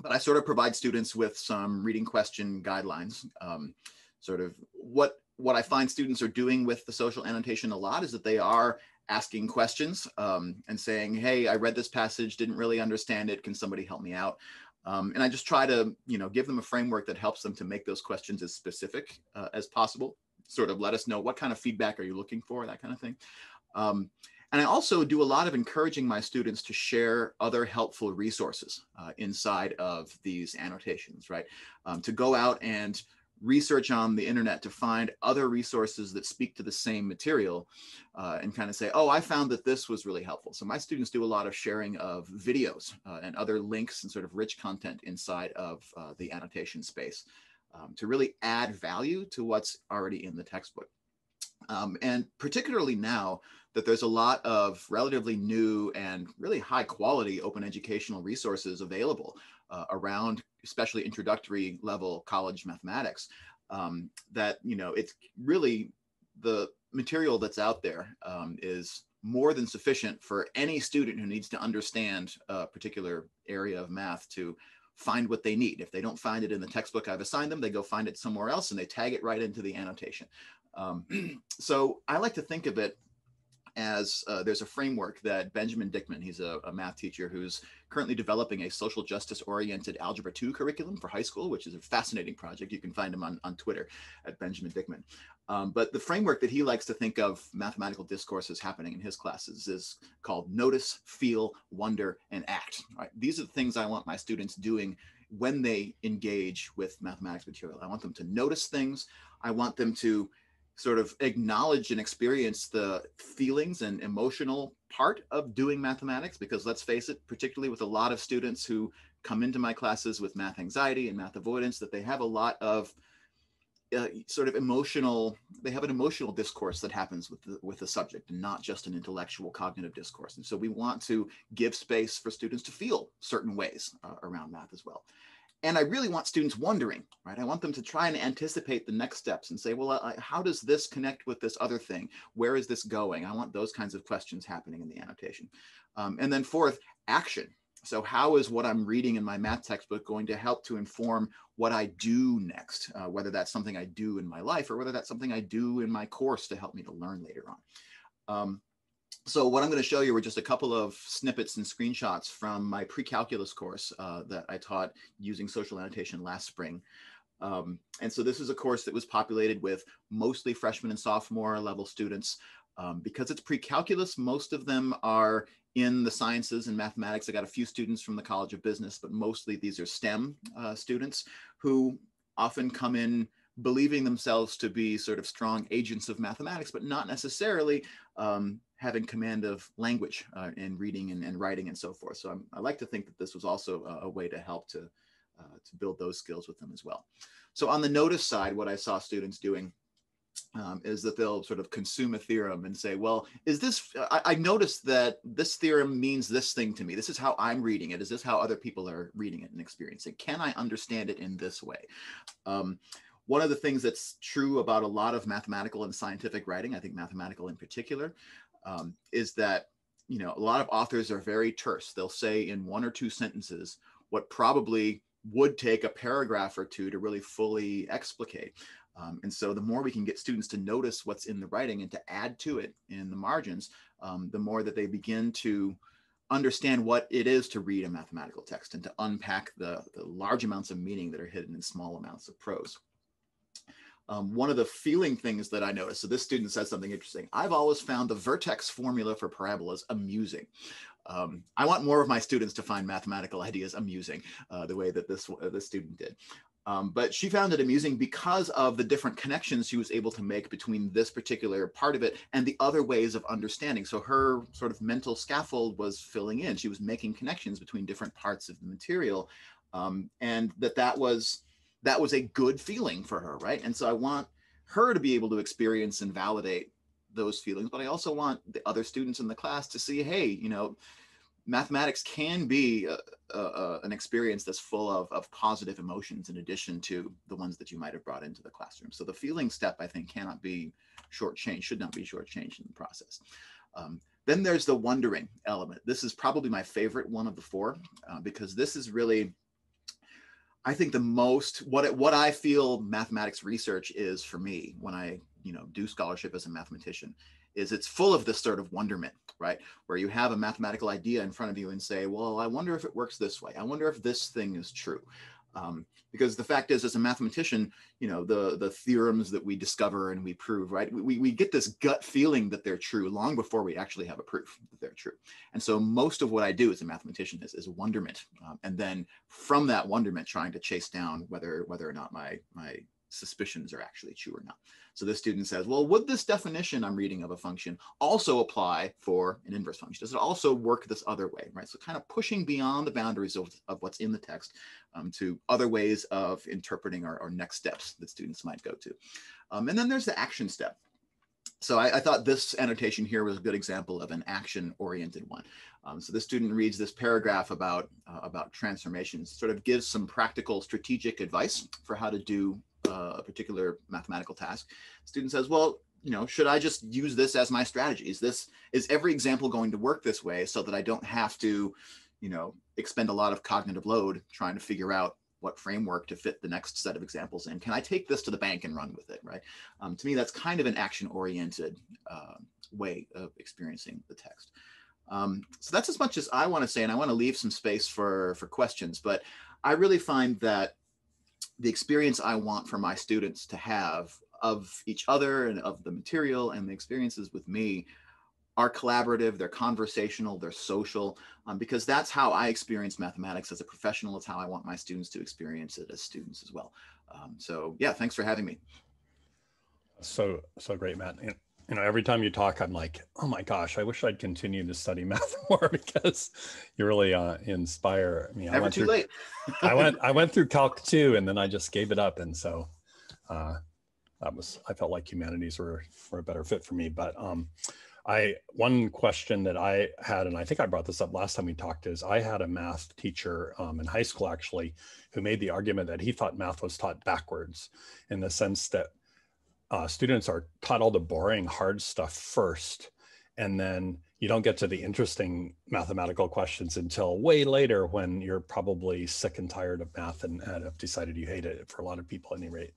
but I sort of provide students with some reading question guidelines. Um, sort of what what I find students are doing with the social annotation a lot is that they are asking questions um, and saying, "Hey, I read this passage, didn't really understand it. Can somebody help me out?" Um, and I just try to, you know, give them a framework that helps them to make those questions as specific uh, as possible. Sort of let us know what kind of feedback are you looking for, that kind of thing. Um, and I also do a lot of encouraging my students to share other helpful resources uh, inside of these annotations, right? Um, to go out and research on the internet to find other resources that speak to the same material uh, and kind of say, oh, I found that this was really helpful. So my students do a lot of sharing of videos uh, and other links and sort of rich content inside of uh, the annotation space um, to really add value to what's already in the textbook. Um, and particularly now that there's a lot of relatively new and really high quality open educational resources available uh, around especially introductory level college mathematics um, that you know it's really the material that's out there um, is more than sufficient for any student who needs to understand a particular area of math to find what they need. If they don't find it in the textbook I've assigned them, they go find it somewhere else and they tag it right into the annotation. Um, (clears throat) so I like to think of it as uh, there's a framework that Benjamin Dickman, he's a, a, math teacher who's currently developing a social justice oriented Algebra 2 curriculum for high school, which is a fascinating project. You can find him on, on Twitter at Benjamin Dickman. Um, but the framework that he likes to think of mathematical discourses happening in his classes is called notice, feel, wonder, and act. Right? These are the things I want my students doing when they engage with mathematics material. I want them to notice things. I want them to sort of acknowledge and experience the feelings and emotional part of doing mathematics because let's face it particularly with a lot of students who come into my classes with math anxiety and math avoidance that they have a lot of uh, sort of emotional they have an emotional discourse that happens with the, with the subject and not just an intellectual cognitive discourse. And so we want to give space for students to feel certain ways uh, around math as well and i really want students wondering right? I want them to try and anticipate the next steps and say well uh, how does this connect with this other thing? Where is this going? I want those kinds of questions happening in the annotation. Um, and then fourth action. So how is what I'm reading in my math textbook going to help to inform what I do next, uh, whether that's something I do in my life or whether that's something I do in my course to help me to learn later on. Um, so what I'm going to show you are just a couple of snippets and screenshots from my pre-calculus course uh, that I taught using social annotation last spring. Um, and so this is a course that was populated with mostly freshman and sophomore level students. Um, because it's pre-calculus, most of them are in the sciences and mathematics. I got a few students from the College of Business, but mostly these are STEM uh, students who often come in believing themselves to be sort of strong agents of mathematics, but not necessarily um, having command of language uh, in reading and, and, writing and so forth. So I'm, i like to think that this was also a, a way to help to, uh, to build those skills with them as well. So on the notice side, what I saw students doing um, is that they'll sort of consume a theorem and say, well, is this, I, I, noticed that this theorem means this thing to me. This is how I'm reading it. Is this how other people are reading it and experiencing? Can I understand it in this way? Um, one of the things that's true about a lot of mathematical and scientific writing, I think mathematical in particular, um, is that, you know, a lot of authors are very terse. They'll say in one or two sentences what probably would take a paragraph or two to really fully explicate. Um, and so the more we can get students to notice what's in the writing and to add to it in the margins, um, the more that they begin to understand what it is to read a mathematical text and to unpack the, the large amounts of meaning that are hidden in small amounts of prose. Um, one of the feeling things that I noticed, so this student said something interesting. I've always found the vertex formula for parabolas amusing. Um, I want more of my students to find mathematical ideas amusing uh, the way that this, uh, this student did. Um, but she found it amusing because of the different connections she was able to make between this particular part of it and the other ways of understanding. So her sort of mental scaffold was filling in. She was making connections between different parts of the material, um, and that that was that was a good feeling for her, right? And so I want her to be able to experience and validate those feelings, but I also want the other students in the class to see, hey, you know, mathematics can be a, a, an experience that's full of, of positive emotions in addition to the ones that you might have brought into the classroom. So the feeling step, I think, cannot be shortchanged, should not be shortchanged in the process. Um, then there's the wondering element. This is probably my favorite one of the four uh, because this is really, I think, the most what it, what I feel mathematics research is for me when I you know do scholarship as a mathematician is it's full of this sort of wonderment, right? Where you have a mathematical idea in front of you and say, well, I wonder if it works this way. I wonder if this thing is true. Um, because the fact is, as a mathematician, you know, the, the theorems that we discover and we prove, right? We, we get this gut feeling that they're true long before we actually have a proof that they're true. And so most of what I do as a mathematician is, is wonderment. Um, and then from that wonderment, trying to chase down whether, whether or not my, my suspicions are actually true or not. So this student says, well, would this definition I'm reading of a function also apply for an inverse function? Does it also work this other way, right? So kind of pushing beyond the boundaries of, of what's in the text um, to other ways of interpreting our, next steps that students might go to. Um, and then there's the action step. So I, I, thought this annotation here was a good example of an action-oriented one. Um, so the student reads this paragraph about, uh, about transformations, sort of gives some practical strategic advice for how to do uh, a particular mathematical task, student says, well, you know, should I just use this as my strategy? Is this, is every example going to work this way so that I don't have to, you know, expend a lot of cognitive load trying to figure out what framework to fit the next set of examples in? Can I take this to the bank and run with it, right? Um, to me, that's kind of an action-oriented uh, way of experiencing the text. Um, so that's as much as I want to say, and I want to leave some space for, for questions, but I really find that the experience I want for my students to have of each other and of the material and the experiences with me are collaborative, they're conversational, they're social, um, because that's how I experience mathematics as a professional. It's how I want my students to experience it as students as well. Um, so yeah, thanks for having me. So, so great, Matt you know, every time you talk, I'm like, oh my gosh, I wish I'd continued to study (laughs) math more because you really uh, inspire me. Never I went too through, late. I went, I went through (laughs) Calc two, and then I just gave it up, and so uh, that was I felt like humanities were were a better fit for me. But um, I one question that I had, and I think I brought this up last time we talked, is I had a math teacher um, in high school actually who made the argument that he thought math was taught backwards, in the sense that uh, students are taught all the boring hard stuff first, and then you don't get to the interesting mathematical questions until way later when you're probably sick and tired of math and, and have decided you hate it for a lot of people at any rate.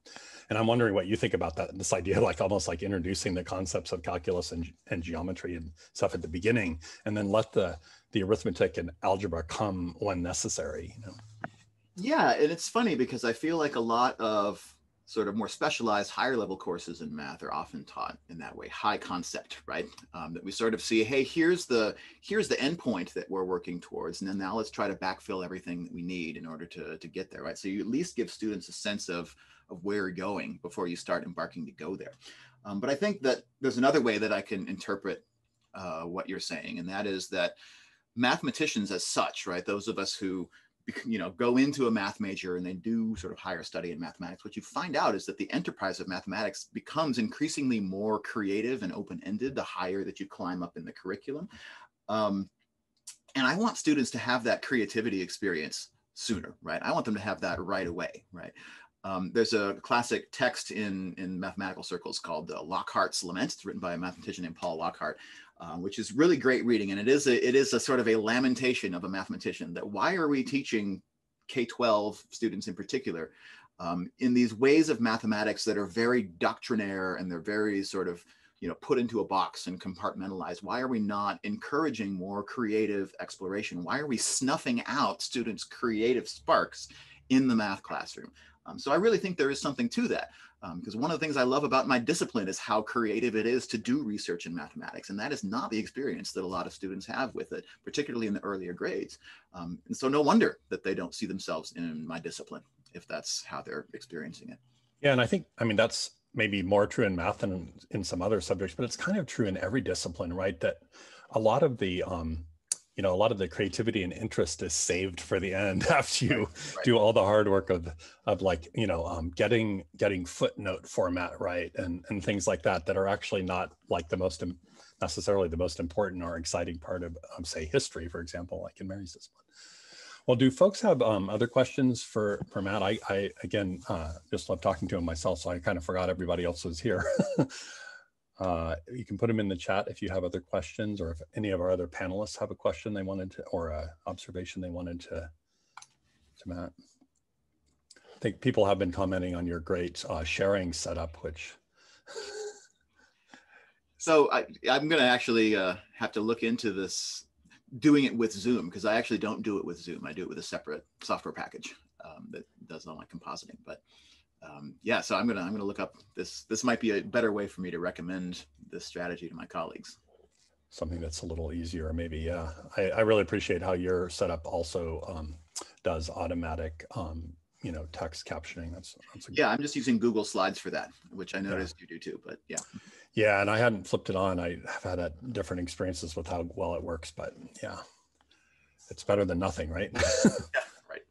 And I'm wondering what you think about that, this idea, like almost like introducing the concepts of calculus and, and geometry and stuff at the beginning, and then let the, the arithmetic and algebra come when necessary. You know? Yeah, and it's funny because I feel like a lot of sort of more specialized higher level courses in math are often taught in that way high concept right? Um, that we sort of see hey here's the here's the endpoint that we're working towards and then now let's try to backfill everything that we need in order to, to get there right? So you at least give students a sense of of where you're going before you start embarking to go there. Um, but i think that there's another way that i can interpret uh, what you're saying and that is that mathematicians as such right those of us who you know go into a math major and then do sort of higher study in mathematics what you find out is that the enterprise of mathematics becomes increasingly more creative and open-ended the higher that you climb up in the curriculum. Um, and i want students to have that creativity experience sooner right? I want them to have that right away right? Um, there's a classic text in in mathematical circles called uh, lockhart's lament. It's written by a mathematician named paul lockhart uh, which is really great reading. And it is a, it is a sort of a lamentation of a mathematician that why are we teaching K-12 students in particular um, in these ways of mathematics that are very doctrinaire and they're very sort of you know put into a box and compartmentalized? Why are we not encouraging more creative exploration? Why are we snuffing out students creative sparks in the math classroom? Um, so i really think there is something to that because um, one of the things I love about my discipline is how creative it is to do research in mathematics. And that is not the experience that a lot of students have with it, particularly in the earlier grades. Um, and so no wonder that they don't see themselves in my discipline if that's how they're experiencing it. Yeah, and I think, I mean, that's maybe more true in math than in some other subjects, but it's kind of true in every discipline, right? That a lot of the, um, you know a lot of the creativity and interest is saved for the end (laughs) after you right, right. do all the hard work of of like you know um, getting getting footnote format right and and things like that that are actually not like the most necessarily the most important or exciting part of, of say history for example like in mary's discipline. Well do folks have um, other questions for for matt? I i again uh, just love talking to him myself so i kind of forgot everybody else was here (laughs) Uh, you can put them in the chat if you have other questions or if any of our other panelists have a question they wanted to or a observation they wanted to, to Matt. I think people have been commenting on your great uh, sharing setup, which. (laughs) so I, I'm going to actually uh, have to look into this, doing it with Zoom, because I actually don't do it with Zoom. I do it with a separate software package um, that does all my compositing. But um, yeah, so I'm gonna I'm gonna look up this. This might be a better way for me to recommend this strategy to my colleagues. Something that's a little easier, maybe. Yeah, I, I really appreciate how your setup also um, does automatic, um, you know, text captioning. That's, that's yeah. I'm just using Google Slides for that, which I noticed yeah. you do too. But yeah. Yeah, and I hadn't flipped it on. I have had a, different experiences with how well it works, but yeah, it's better than nothing, right? (laughs) yeah, right.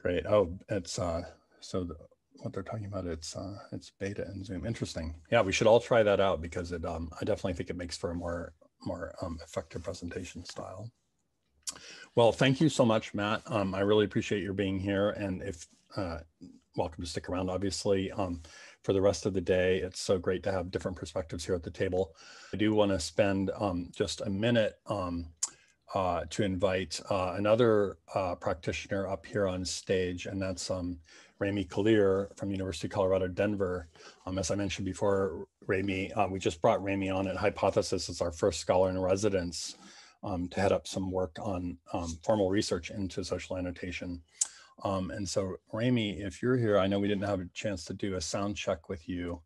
Great. Oh, it's uh, so the, what they're talking about, it's uh, it's beta and Zoom. Interesting. Yeah, we should all try that out because it. Um, I definitely think it makes for a more more um, effective presentation style. Well, thank you so much, Matt. Um, I really appreciate your being here, and if uh, welcome to stick around, obviously, um, for the rest of the day. It's so great to have different perspectives here at the table. I do want to spend um, just a minute um, uh, to invite uh, another uh, practitioner up here on stage, and that's um, Remi Kalir from University of Colorado, Denver. Um, as I mentioned before, Remi, uh, we just brought Remi on at Hypothesis as our first scholar in residence um, to head up some work on um, formal research into social annotation. Um, and so Remi, if you're here, I know we didn't have a chance to do a sound check with you.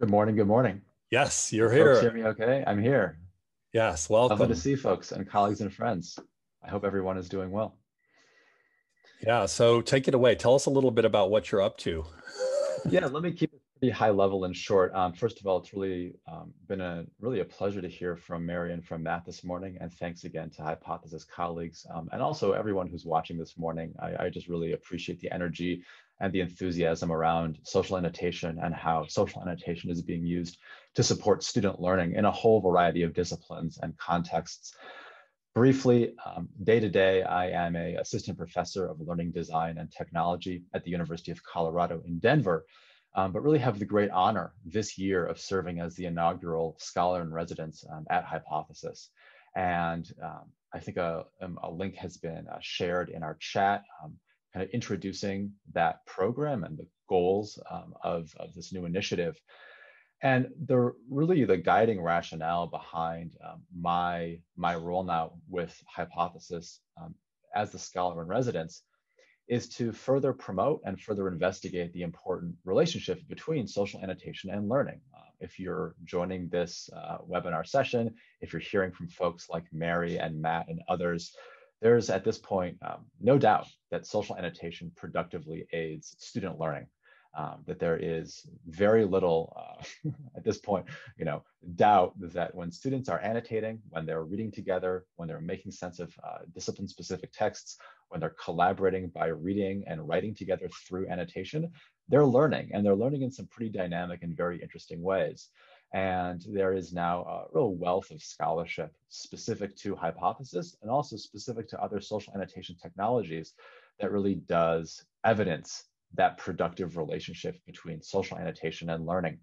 Good morning, good morning. Yes, you're here. Folks hear me okay? I'm here. Yes, welcome. Lovely to see folks and colleagues and friends. I hope everyone is doing well. Yeah. So take it away. Tell us a little bit about what you're up to. (laughs) yeah, let me keep it pretty high level and short. Um, first of all, it's really um, been a really a pleasure to hear from Mary and from Matt this morning, and thanks again to Hypothesis colleagues um, and also everyone who's watching this morning. I, I, just really appreciate the energy and the enthusiasm around social annotation and how social annotation is being used to support student learning in a whole variety of disciplines and contexts. Briefly, um, day to day, I am a assistant professor of learning design and technology at the University of Colorado in Denver, um, but really have the great honor this year of serving as the inaugural scholar in residence um, at Hypothesis. And um, I think a, um, a, link has been uh, shared in our chat, um, kind of introducing that program and the goals of, of this new initiative. And the really the guiding rationale behind um, my my role now with Hypothesis um, as the scholar in residence is to further promote and further investigate the important relationship between social annotation and learning. Uh, if you're joining this uh, webinar session, if you're hearing from folks like Mary and Matt and others, there's at this point um, no doubt that social annotation productively aids student learning um, that there is very little uh, (laughs) at this point, you know, doubt that when students are annotating, when they're reading together, when they're making sense of uh, discipline-specific texts, when they're collaborating by reading and writing together through annotation, they're learning, and they're learning in some pretty dynamic and very interesting ways. And there is now a real wealth of scholarship specific to hypothesis and also specific to other social annotation technologies that really does evidence that productive relationship between social annotation and learning.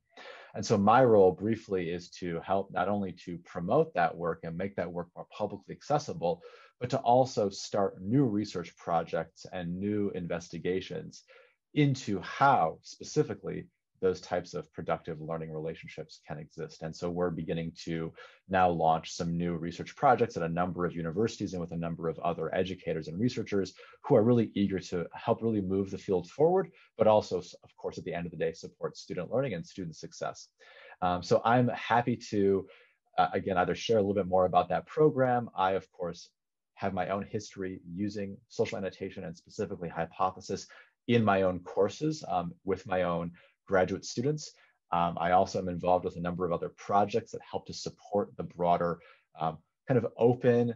And so my role briefly is to help not only to promote that work and make that work more publicly accessible, but to also start new research projects and new investigations into how specifically those types of productive learning relationships can exist. And so we're beginning to now launch some new research projects at a number of universities and with a number of other educators and researchers who are really eager to help really move the field forward, but also, of course, at the end of the day, support student learning and student success. Um, so I'm happy to, uh, again, either share a little bit more about that program. I, of course, have my own history using social annotation and specifically hypothesis in my own courses um, with my own graduate students. Um, I also am involved with a number of other projects that help to support the broader um, kind of open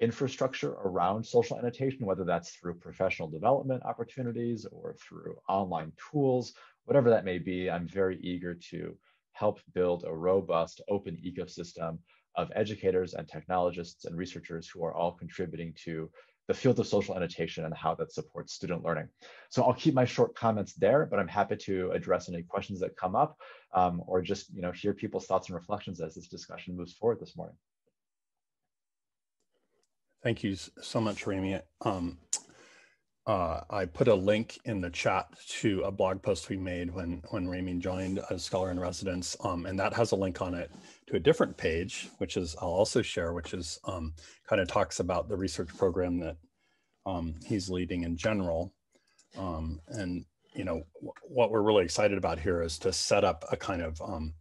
infrastructure around social annotation, whether that's through professional development opportunities or through online tools, whatever that may be. I'm very eager to help build a robust open ecosystem of educators and technologists and researchers who are all contributing to the field of social annotation and how that supports student learning. So I'll keep my short comments there, but I'm happy to address any questions that come up um, or just you know hear people's thoughts and reflections as this discussion moves forward this morning. Thank you so much, Remi. Um, uh, I put a link in the chat to a blog post we made when when Remi joined as scholar in residence, um, and that has a link on it to a different page, which is I'll also share, which is um, kind of talks about the research program that um, he's leading in general, um, and you know what we're really excited about here is to set up a kind of um,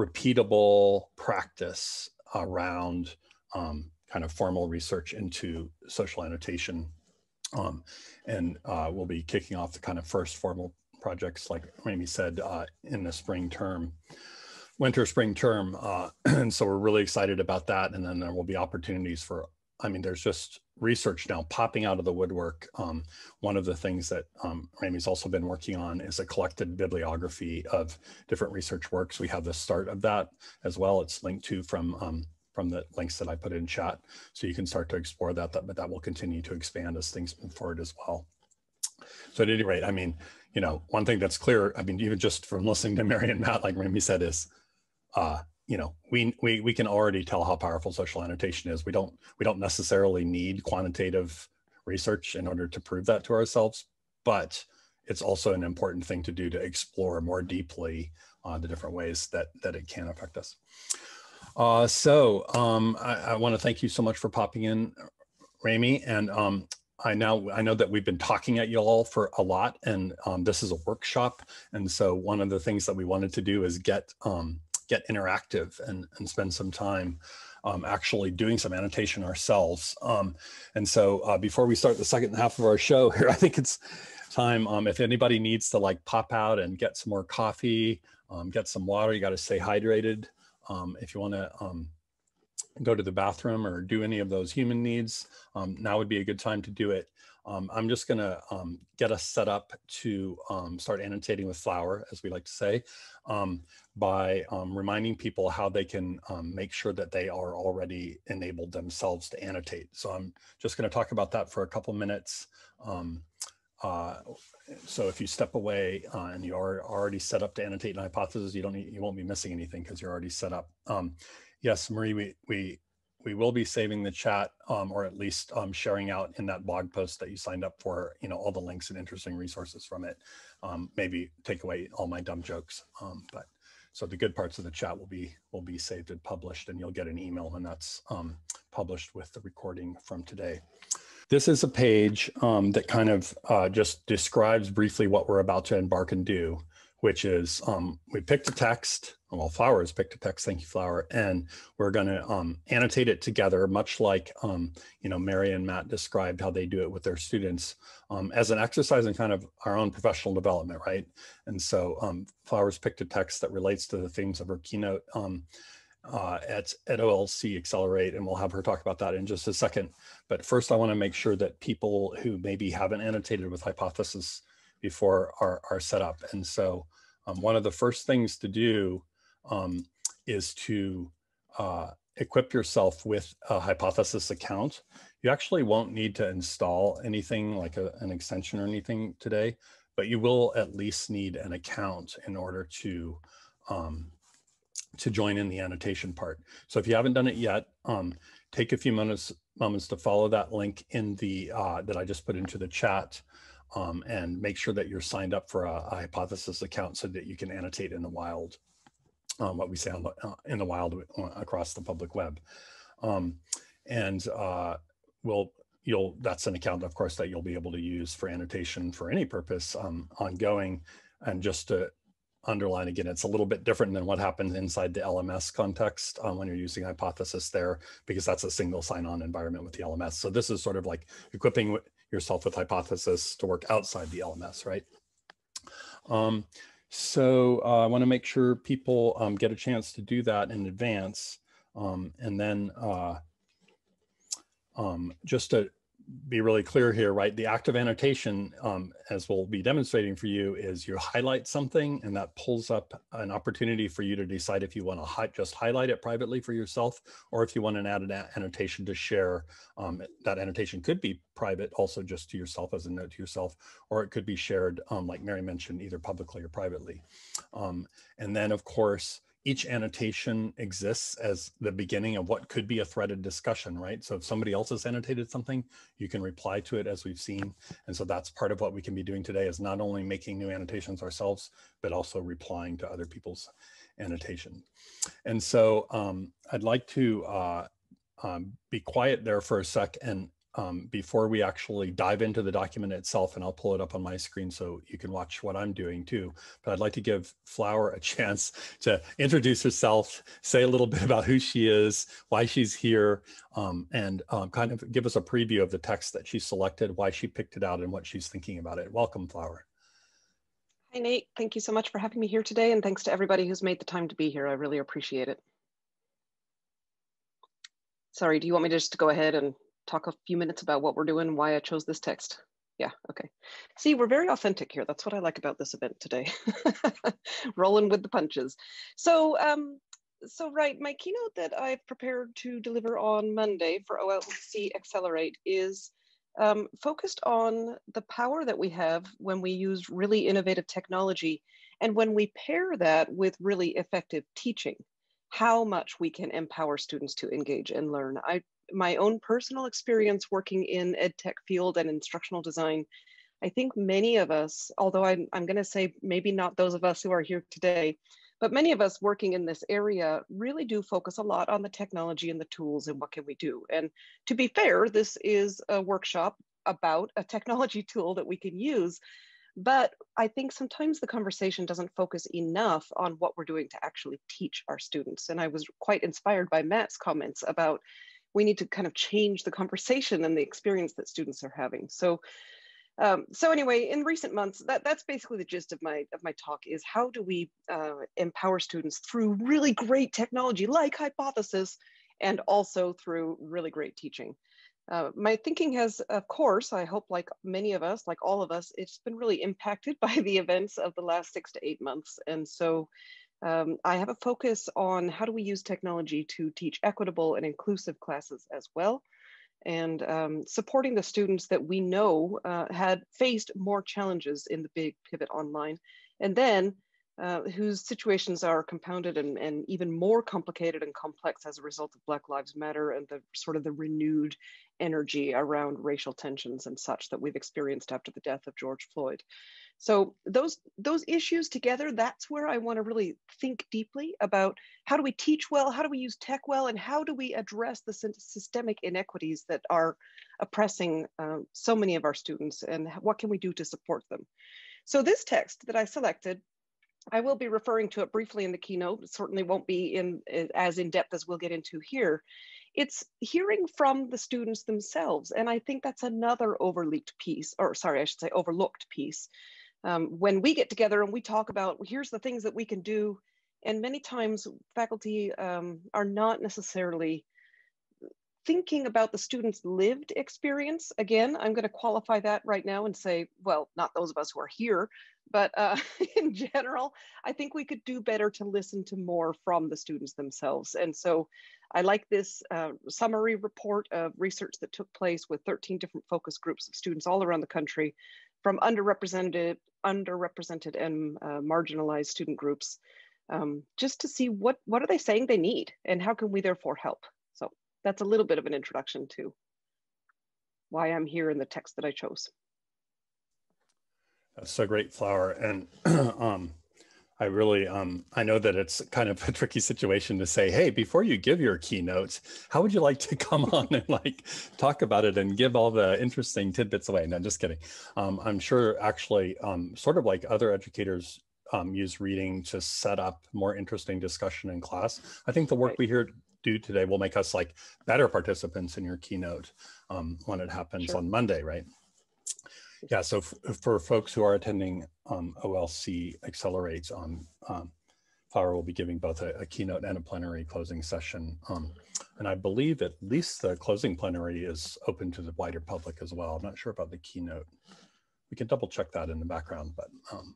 repeatable practice around um, kind of formal research into social annotation um, and uh, we'll be kicking off the kind of first formal projects, like Remi said, uh, in the spring term, winter, spring term. Uh, (clears throat) and so we're really excited about that. And then there will be opportunities for, I mean, there's just research now popping out of the woodwork. Um, one of the things that um, also been working on is a collected bibliography of different research works. We have the start of that as well. It's linked to from um, from the links that I put in chat. So you can start to explore that, that, but that will continue to expand as things move forward as well. So at any rate, I mean, you know, one thing that's clear, I mean, even just from listening to Mary and Matt, like Remi said, is, uh, you know, we, we, we can already tell how powerful social annotation is. We don't, we don't necessarily need quantitative research in order to prove that to ourselves, but it's also an important thing to do to explore more deeply uh, the different ways that, that it can affect us. Uh, so um, I, I want to thank you so much for popping in, Remi. And um, I now I know that we've been talking at you all for a lot, and um, this is a workshop. And so one of the things that we wanted to do is get um, get interactive and, and spend some time um, actually doing some annotation ourselves. Um, and so uh, before we start the second half of our show here, (laughs) I think it's time. If anybody needs to like pop out and get some more coffee, get some water, you got to stay hydrated. Um, if you want to um, go to the bathroom or do any of those human needs, um, now would be a good time to do it. Um, I'm just going to um, get us set up to um, start annotating with Flower, as we like to say, um, by um, reminding people how they can make sure that they are already enabled themselves to annotate. So I'm just going to talk about that for a couple minutes. Uh, so if you step away uh, and you are already set up to annotate an hypothesis, you don't need, you won't be missing anything because you're already set up. Um, yes, Marie, we, we we will be saving the chat um, or at least um, sharing out in that blog post that you signed up for, you know, all the links and interesting resources from it. Um, maybe take away all my dumb jokes. Um, but so the good parts of the chat will be will be saved and published and you'll get an email when that's um, published with the recording from today. This is a page um, that kind of uh, just describes briefly what we're about to embark and do which is um, we picked a text, well, Flowers picked a text, thank you, Flower, and we're going to um, annotate it together, much like, um, you know, Mary and Matt described how they do it with their students um, as an exercise in kind of our own professional development, right? And so um, Flowers picked a text that relates to the themes of her keynote uh, at, at OLC Accelerate, and we'll have her talk about that in just a second. But first, I want to make sure that people who maybe haven't annotated with Hypothesis before are, are set up. And so um, one of the first things to do um, is to uh, equip yourself with a hypothesis account. You actually won't need to install anything like a, an extension or anything today, but you will at least need an account in order to um, to join in the annotation part. So if you haven't done it yet, um, take a few minutes moments to follow that link in the uh, that I just put into the chat um, and make sure that you're signed up for a, a, hypothesis account so that you can annotate in the wild, um, what we say the, uh, in the wild uh, across the public web. Um, and uh, we'll, you'll, that's an account, of course, that you'll be able to use for annotation for any purpose um, ongoing. And just to underline again, it's a little bit different than what happens inside the LMS context um, when you're using hypothesis there, because that's a single sign-on environment with the LMS. So this is sort of like equipping yourself with hypothesis to work outside the LMS, right? Um, so uh, I want to make sure people um, get a chance to do that in advance. Um, and then uh, um, just to be really clear here, right? The active annotation, um, as we'll be demonstrating for you, is you highlight something and that pulls up an opportunity for you to decide if you want to just highlight it privately for yourself or if you want to add an added annotation to share. Um, that annotation could be private also just to yourself as a note to yourself, or it could be shared, um, like Mary mentioned, either publicly or privately. Um, and then, of course, each annotation exists as the beginning of what could be a threaded discussion, right? So if somebody else has annotated something, you can reply to it as we've seen. And so that's part of what we can be doing today is not only making new annotations ourselves, but also replying to other people's annotation. And so um, I'd like to uh, um, be quiet there for a sec and um, before we actually dive into the document itself, and I'll pull it up on my screen so you can watch what I'm doing too. But I'd like to give Flower a (laughs) chance to introduce herself, say a little bit about who she is, why she's here, um, and um, kind of give us a preview of the text that she selected, why she picked it out, and what she's thinking about it. Welcome, Flower. Hi, Nate. Thank you so much for having me here today, and thanks to everybody who's made the time to be here. I really appreciate it. Sorry, do you want me to just to go ahead and talk a few minutes about what we're doing, why I chose this text. Yeah, okay. See, we're very authentic here. That's what I like about this event today. (laughs) Rolling with the punches. So, um, so right, my keynote that I've prepared to deliver on Monday for OLC Accelerate is um, focused on the power that we have when we use really innovative technology and when we pair that with really effective teaching how much we can empower students to engage and learn. I my own personal experience working in ed tech field and instructional design, I think many of us, although I'm, I'm going to say maybe not those of us who are here today, but many of us working in this area really do focus a lot on the technology and the tools and what can we do. And to be fair, this is a workshop about a technology (laughs) tool that we can use. But I think sometimes the conversation doesn't focus enough on what we're doing to actually teach our students. And I was quite inspired by Matt's comments about we need to kind of change the conversation and the experience that students are having. So, um, so anyway, in recent months, that, that's basically the gist of my of my talk is how do we uh, empower students through really great technology like Hypothesis and also through really great teaching. Uh, my thinking has, of course, I hope like many of us, like all of us, it's been really impacted (laughs) by the events of the last six to eight months. And so um, I have a focus on how do we use technology to teach equitable and inclusive classes as well. And um, supporting the students that we know uh, had faced more challenges in the big pivot online, and then uh, whose situations are compounded and, and even more complicated and complex as a result of Black Lives Matter and the sort of the renewed energy around racial tensions and such that we've experienced after the death of George Floyd. So those those issues together, that's where I want to really think deeply about how do we teach well, how do we use tech well, and how do we address the systemic inequities that are oppressing um, so many of our students, and what can we do to support them. So this text that I selected, I will be referring to it briefly in the keynote. It certainly won't be in as in depth as we'll get into here. It's hearing from the students themselves, and I think that's another overlooked piece, or sorry, I should say overlooked piece um, when we get together and we talk about here's the things that we can do and many times faculty um, are not necessarily thinking about the student's lived experience again i'm going to qualify that right now and say well not those of us who are here but uh, (laughs) in general i think we could do better to listen to more from the students themselves and so i like this uh, summary report of research that took place with 13 different focus groups of students all around the country from underrepresented, underrepresented and uh, marginalized student groups, um, just to see what, what are they saying they need and how can we therefore help? That's a little bit of an introduction to why I'm here in the text that I chose. That's so great, Flower. And (clears throat) um, I really, um, I know that it's kind of a (laughs) tricky situation to say, hey, before you give your keynotes, how would you like to (laughs) come on and like talk about it and give all the interesting tidbits away? No, just kidding. Um, I'm sure actually, um, sort of like other educators um, use reading to set up more interesting discussion in class. I think the work right. we here do today will make us like better participants in your keynote um, when it happens sure. on Monday, right? Yeah, so for folks who are attending um, OLC Accelerates, um, um, Flower will be giving both a, a, keynote and a plenary closing session. Um, and I believe at least the closing plenary is open to the wider public as well. I'm not sure about the keynote. We can double check that in the background, but um,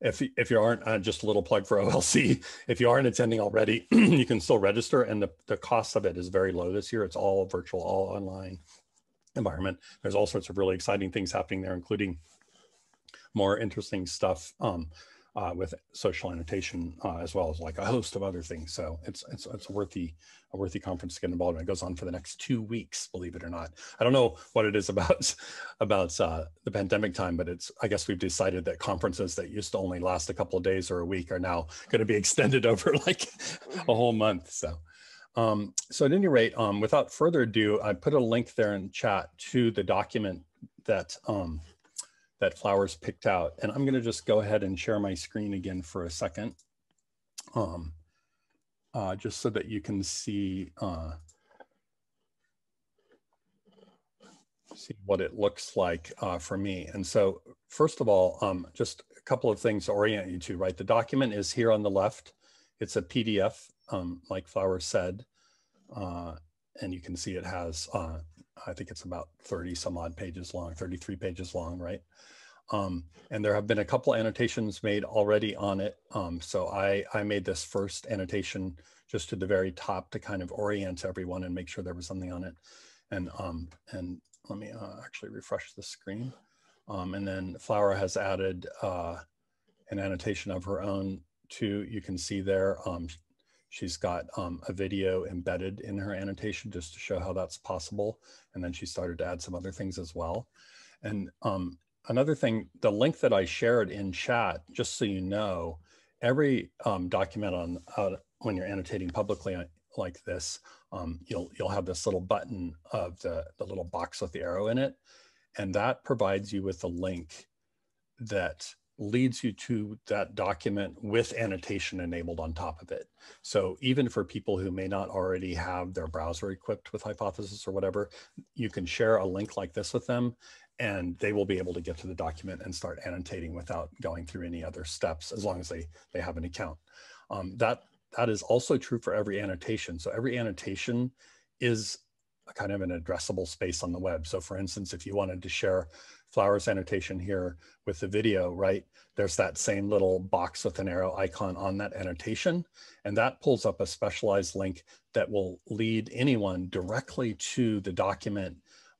if, if you aren't, uh, just a little plug for (laughs) OLC, if you aren't attending already, (clears throat) you can still register and the, the cost of it is very low this year. It's all virtual, all online environment. There's all sorts of really exciting things happening there, including more interesting stuff um, uh, with social annotation, uh, as well as like a host of other things. So it's it's it's a worthy a worthy conference to get involved in. It goes on for the next two weeks, believe it or not. I don't know what it is (laughs) about about uh, the pandemic time, but it's I guess we've decided that conferences that used to only last a couple of days or a week are now (laughs) going to be extended (laughs) over like a whole month. So. Um, so at any rate, um, without further ado, I put a link there in chat to the document that um, that Flowers picked out. And I'm gonna just go ahead and share my screen again for a second, um, uh, just so that you can see, uh, see what it looks like uh, for me. And so first of all, um, just a couple of things to orient you to, right? The document is here on the left. It's a PDF um, like Flower said. Uh, and you can see it has, uh, I think it's about 30 some odd pages long, 33 pages long, right? Um, and there have been a couple annotations made already on it. Um, so I, I made this first annotation just to the very top to kind of orient everyone and make sure there was something on it. And, um, and let me uh, actually refresh the screen. Um, and then Flower has added uh, an annotation of her own too. You can see there, um, She's got um, a video embedded in her annotation just to show how that's possible. And then she started to add some other things as well. And um, another thing, the link that I shared in chat, just so you know, every um, document on uh, when you're annotating publicly uh, like this, um, you'll you'll have this little button of the, the little box with the arrow in it. And that provides you with a link that leads you to that document with annotation enabled on top of it. So even for people who may not already have their browser equipped with Hypothesis or whatever, you can share a link like this with them and they will be able to get to the document and start annotating without going through any other steps as long as they, they have an account. Um, that that is also true for every annotation. So every annotation is kind of an addressable space on the web. So for instance, if you wanted to share flowers annotation here with the video, right? There's that same little box with an arrow icon on that annotation. And that pulls up a specialized link that will lead anyone directly to the document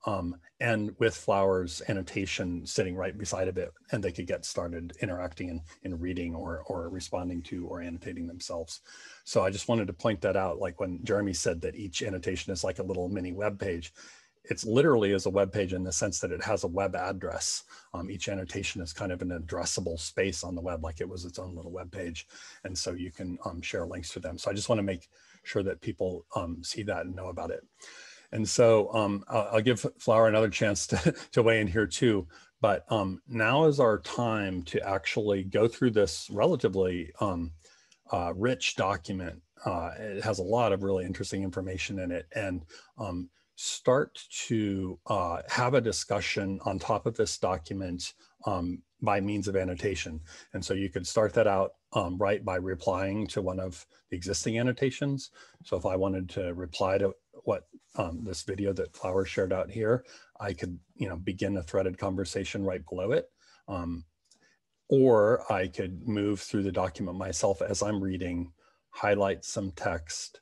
um, and with flowers annotation sitting right beside of it and they could get started interacting and in, in reading or, or responding to or annotating themselves. So I just wanted to point that out like when Jeremy said that each annotation is like a little mini web page it's literally as a web page in the sense that it has a web address. Um, each annotation is kind of an addressable space on the web, like it was its own little web page. And so you can um, share links to them. So I just want to make sure that people um, see that and know about it. And so um, I'll, I'll, give Flower another chance to, (laughs) to weigh in here too. But um, now is our time to actually go through this relatively um, uh, rich document. Uh, it has a lot of really interesting information in it. And start to uh, have a discussion on top of this document um, by means of annotation. And so you could start that out um, right by replying to one of the existing annotations. So if I wanted to reply to what um, this video that Flower shared out here, I could you know begin a threaded conversation right below it. Um, or I could move through the document myself as I'm reading, highlight some text,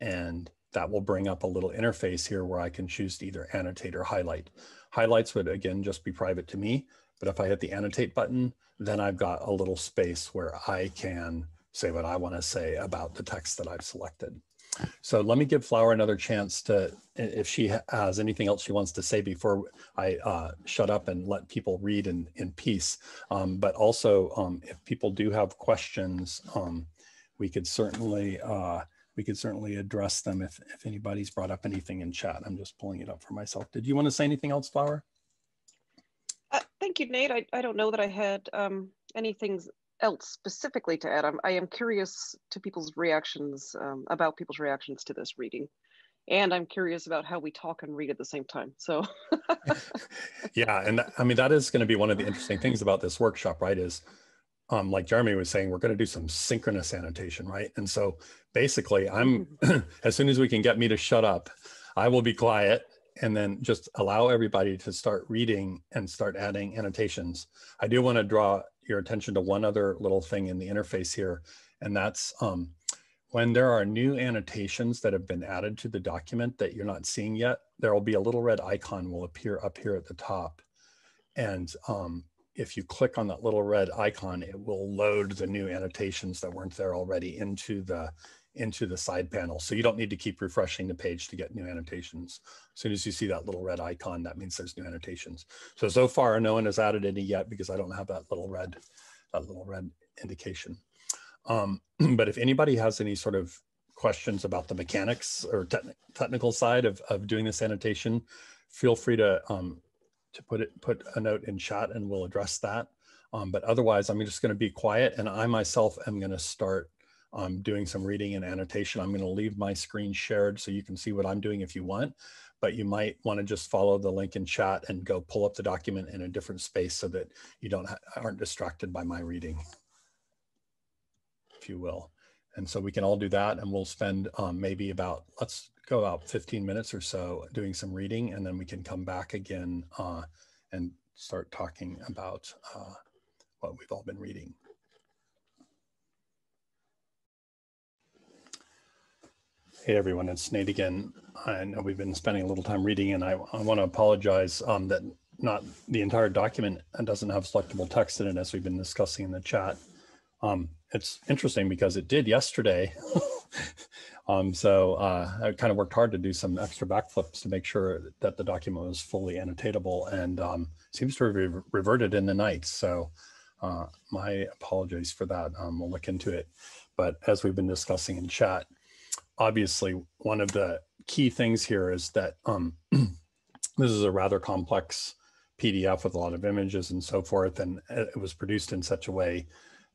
and that will bring up a little interface here where I can choose to either annotate or highlight. Highlights would again just be private to me, but if I hit the annotate button, then I've got a little space where I can say what I want to say about the text that I've selected. So let me give Flower another chance to, if she has anything else she wants to say before I uh, shut up and let people read in, in peace. Um, but also, um, if people do have questions, um, we could certainly uh, we could certainly address them if, if anybody's brought up anything in chat. I'm just pulling it up for myself. Did you want to say anything else, Flower? Uh, thank you, Nate. I, I don't know that I had um, anything else specifically to add. I'm, I am curious to people's reactions um, about people's reactions to this reading. And I'm curious about how we talk and read at the same time. So, (laughs) yeah, and I mean that is going to be one of the interesting things about this workshop, right? Is um, like Jeremy was saying, we're going to do some synchronous annotation, right? And so basically, I'm mm-hmm. (clears throat) as soon as we can get me to shut up, I will be quiet and then just allow everybody to start reading and start adding annotations. I do want to draw your attention to one other little thing in the interface here, and that's um, when there are new annotations that have been added to the document that you're not seeing yet, there will be a little red icon will appear up here at the top. And um, if you click on that little red icon, it will load the new annotations that weren't there already into the into the side panel. So you don't need to keep refreshing the page to get new annotations. As soon as you see that little red icon, that means there's new annotations. So, so far, no one has added any yet because I don't have that little red, that little red indication. Um, (clears throat) but if anybody has any sort of questions about the mechanics or te technical side of, of doing this annotation, feel free to um, to put it put a note in chat and we'll address that. Um, but otherwise, I'm just going to be quiet and I myself am going to start um, doing some reading and annotation. I'm going to leave my screen shared so you can see what I'm doing if you want, but you might want to just follow the link in chat and go pull up the document in a different space so that you don't aren't distracted by my reading, if you will. And so we can all do that and we'll spend um, maybe about, let's go about 15 minutes or so doing some reading and then we can come back again uh, and start talking about uh, what we've all been reading. Hey everyone, it's Nate again. I know we've been spending a little time reading and I, I want to apologize um, that not the entire document doesn't have selectable text in it as we've been discussing in the chat. Um, it's interesting because it did yesterday. (laughs) um, so uh, I kind of worked hard to do some extra backflips to make sure that the document was fully annotatable and um, seems to have re reverted in the night. So uh, my apologies for that. Um, we'll look into it. But as we've been discussing in chat, obviously one of the key things here is that um, (clears throat) this is a rather complex PDF with a lot of images and so forth. And it was produced in such a way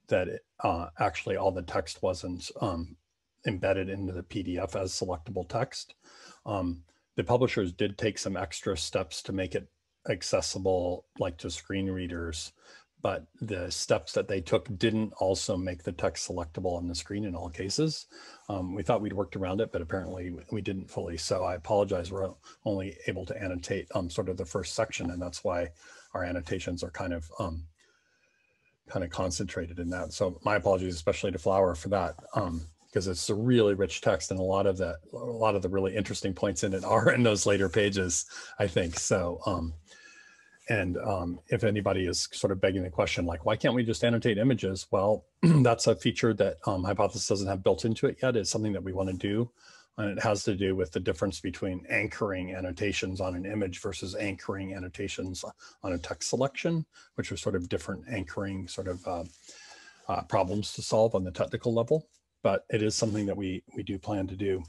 that it, uh, actually all the text wasn't um, embedded into the PDF as selectable text. Um, the publishers did take some extra steps to make it accessible like to screen readers, but the steps that they took didn't also make the text selectable on the screen in all cases. Um, we thought we'd worked around it, but apparently we didn't fully. So I apologize. We're only able to annotate um, sort of the first section, and that's why our annotations are kind of um, kind of concentrated in that. So my apologies, especially to Flower for that, because it's a really rich text, and a lot of that, a lot of the really interesting points in it (laughs) are in those later pages, I think. So um, and um, if anybody is sort of begging the question, like, why can't we just annotate images? Well, (clears throat) that's a feature that um, Hypothesis doesn't have built into it yet. It's something that we want to do. And it has to do with the difference between anchoring annotations on an image versus anchoring annotations on a text selection, which are sort of different anchoring sort of uh, uh, problems to solve on the technical level. But it is something that we, we do plan to do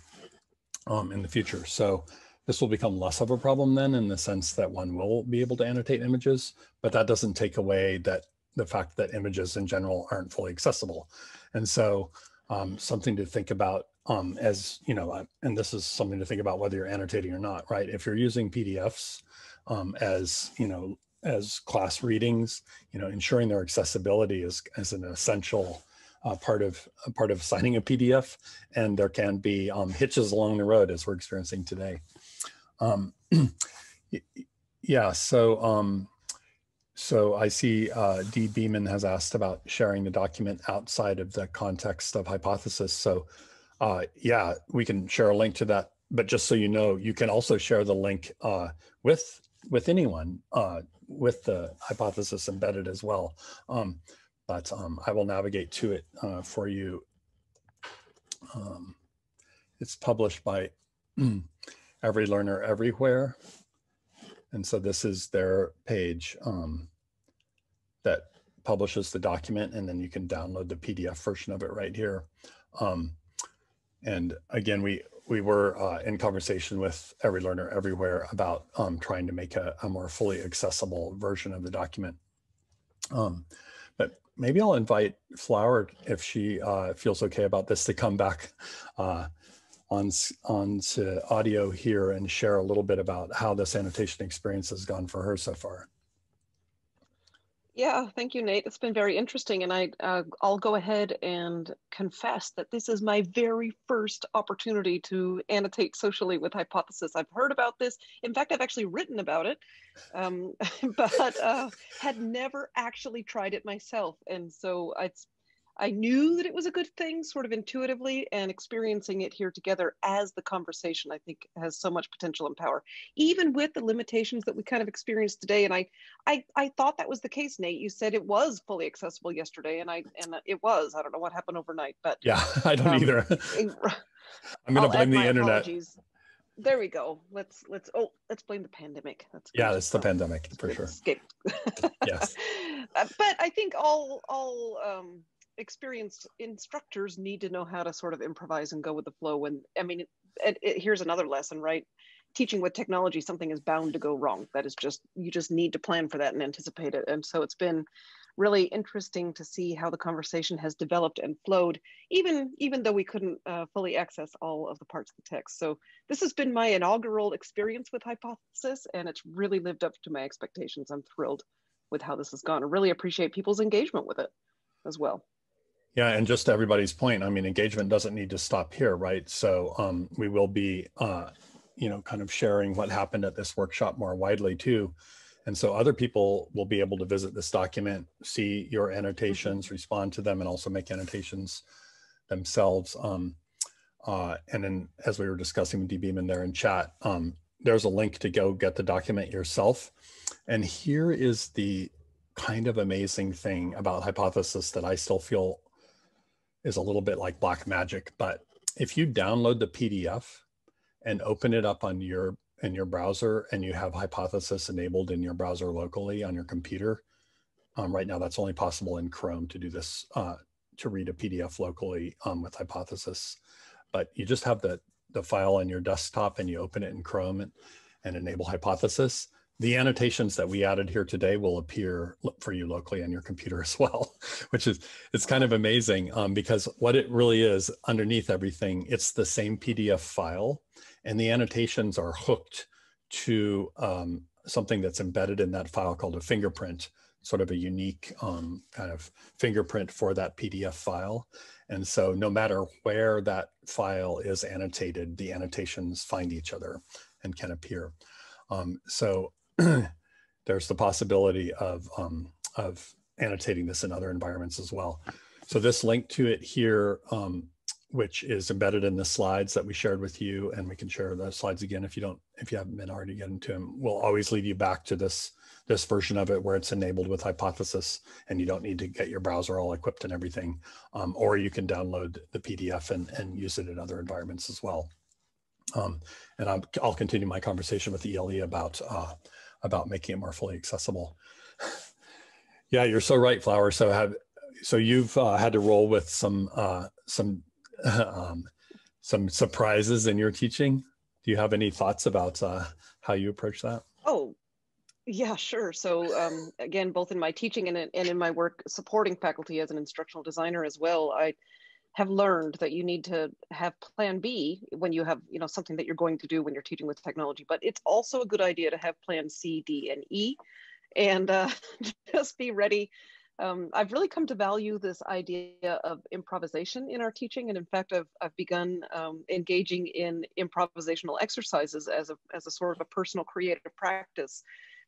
um, in the future. So this will become less of a problem then in the sense that one will be able to annotate images, but that doesn't take away that the fact that images in general aren't fully accessible. And so um, something to think about um, as, you know, uh, and this is something to think about whether you're annotating or not, right? If you're using PDFs um, as, you know, as class readings, you know, ensuring their accessibility is, is an essential uh, part of part of signing a PDF, and there can be um, hitches along the road as we're experiencing today. Um, yeah, so um, so I see uh, Dee Beeman has asked about sharing the document outside of the context of hypothesis. So uh, yeah, we can share a link to that. But just so you know, you can also share the link uh, with with anyone uh, with the hypothesis embedded as well. Um, but um, I will navigate to it uh, for you. Um, it's published by (clears throat) Every Learner Everywhere. And so this is their page um, that publishes the document and then you can download the PDF version of it right here. Um, and again, we we were uh, in conversation with Every Learner Everywhere about um, trying to make a, a, more fully accessible version of the document. Um, maybe I'll invite Flower, if she uh, feels okay about this, to come back uh, on, on to audio here and share a little bit about how this annotation experience has gone for her so far. Yeah, thank you, Nate. It's been very interesting. And I, uh, I'll go ahead and confess that this is my very first opportunity to annotate socially with Hypothesis. I've heard about this. In fact, I've actually written about it, um, (laughs) but uh, had never actually tried it myself. And so it's I knew that it was a good thing sort of intuitively and experiencing it here together as the conversation I think has so much potential and power even with the limitations that we kind of experienced today and I I I thought that was the case Nate you said it was fully accessible yesterday and I and it was I don't know what happened overnight but Yeah (laughs) I don't um, either (laughs) I'm going to blame the internet apologies. There we go. Let's let's oh let's blame the pandemic. That's yeah, it's the pandemic for sure. Escape. yes, (laughs) uh, but I think all all um, experienced instructors need to know how to sort of improvise and go with the flow when i mean it, it, here's another lesson right? Teaching with technology something is bound to go wrong. That is just you just need to plan for that and anticipate it. And so it's been really interesting to see how the conversation has developed and flowed even even though we couldn't uh, fully access all of the parts of the text. So this has been my inaugural experience with hypothesis and it's really lived up to my expectations. I'm thrilled with how this has gone. I really appreciate people's engagement with it as well yeah, and just to everybody's point, I mean, engagement doesn't need to stop here, right? So um, we will be, uh, you know, kind of sharing what happened at this workshop more widely too. And so other people will be able to visit this document, see your annotations, respond to them, and also make annotations themselves. Um, uh, and then as we were discussing with Beeman there in chat, um, there's a link to go get the document yourself. And here is the kind of amazing thing about hypothesis that I still feel is a little bit like black magic. But if you download the PDF and open it up on your in your browser and you have Hypothesis enabled in your browser locally on your computer, um, right now that's only possible in Chrome to do this, uh, to read a PDF locally um, with Hypothesis. But you just have the, the file on your desktop and you open it in Chrome and, and enable Hypothesis the annotations that we added here today will appear for you locally on your computer as well, (laughs) which is it's kind of amazing um, because what it really is underneath everything, it's the same PDF file and the annotations are hooked to um, something that's embedded in that file called a fingerprint sort of a unique um, kind of fingerprint for that PDF file. And so no matter where that file is annotated, the annotations find each other and can appear. Um, so (clears throat) there's the possibility of, um, of annotating this in other environments as well. So this link to it here, um, which is embedded in the slides that we shared with you, and we can share the slides again if you don't, if you haven't been already getting to them. We'll always lead you back to this this version of it where it's enabled with Hypothesis, and you don't need to get your browser all equipped and everything, um, or you can download the PDF and, and use it in other environments as well. Um, and i will continue my conversation with ELE about uh, about making it more fully accessible. (laughs) yeah, you're so right, Flower. So have so you've uh, had to roll with some uh, some (laughs) um, some surprises in your teaching. Do you have any thoughts about uh, how you approach that? Oh, yeah, sure. So um, again, both in my teaching and in, and in my work supporting faculty as an instructional designer as well, I have learned that you need to have plan B when you have, you know, something that you're going to do when you're teaching with technology. But it's also a good idea to have plan C, D, and E, and uh, (laughs) just be ready. Um, I've really come to value this idea of improvisation in our teaching, and in fact, I've I've begun um, engaging in improvisational exercises as a as a sort of a personal creative practice,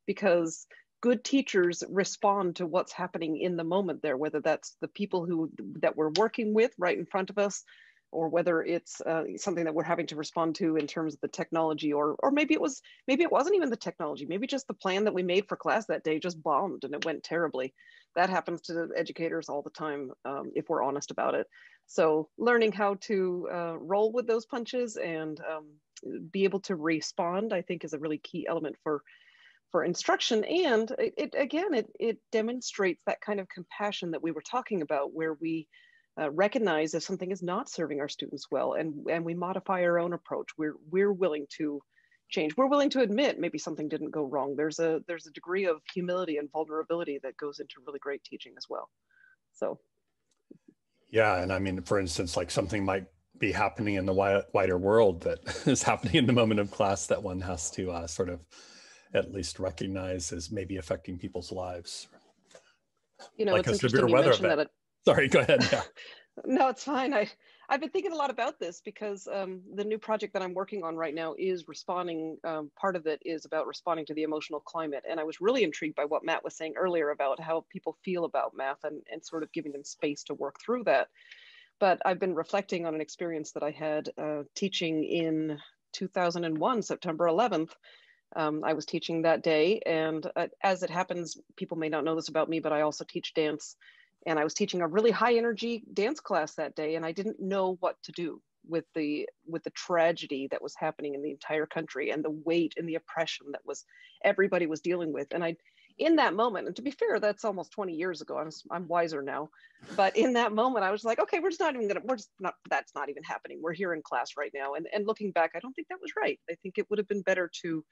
because good teachers respond to what's happening in the moment there, whether that's the people who that we're working with right in front of us, or whether it's uh, something that we're having to respond to in terms of the technology, or or maybe it was maybe it wasn't even the technology, maybe just the plan that we made for class that day just bombed and it went terribly. That happens to educators all the time um, if we're honest about it. So learning how to uh, roll with those punches and um, be able to respond, I think, is a really key element for for instruction and it, it, again it, it demonstrates that kind of compassion that we were talking about where we uh, recognize if something is not serving our students well and and we modify our own approach. We're we're willing to change. We're willing to admit maybe something didn't go wrong. There's a there's a degree of humility and vulnerability that goes into really great teaching as well. So. Yeah and i mean for instance like something might be happening in the wider world that (laughs) is happening in the moment of class that one has to uh, sort of at least recognize as maybe affecting people's lives. You know, like a severe weather event. It... Sorry, go ahead. Yeah. (laughs) no, it's fine. I I've been thinking a lot about this because um, the new project that I'm working on right now is responding. Um, part of it is about responding to the emotional climate, and I was really intrigued by what Matt was saying earlier about how people feel about math and and sort of giving them space to work through that. But I've been reflecting on an experience that I had uh, teaching in 2001, September 11th, um, I was teaching that day. And uh, as it happens, people may not know this about me, but I also teach dance. And I was teaching a really high energy dance class that day, and I didn't know what to do with the with the tragedy that was happening in the entire country and the weight and the oppression that was everybody was dealing with. And I in that moment, and to be fair, that's almost 20 years ago. I'm, I'm wiser now. But in that moment, I was like, okay, we're just not even gonna, we're just not, that's not even happening. We're here in class right now. And, and looking back, I don't think that was right. I think it would have been better to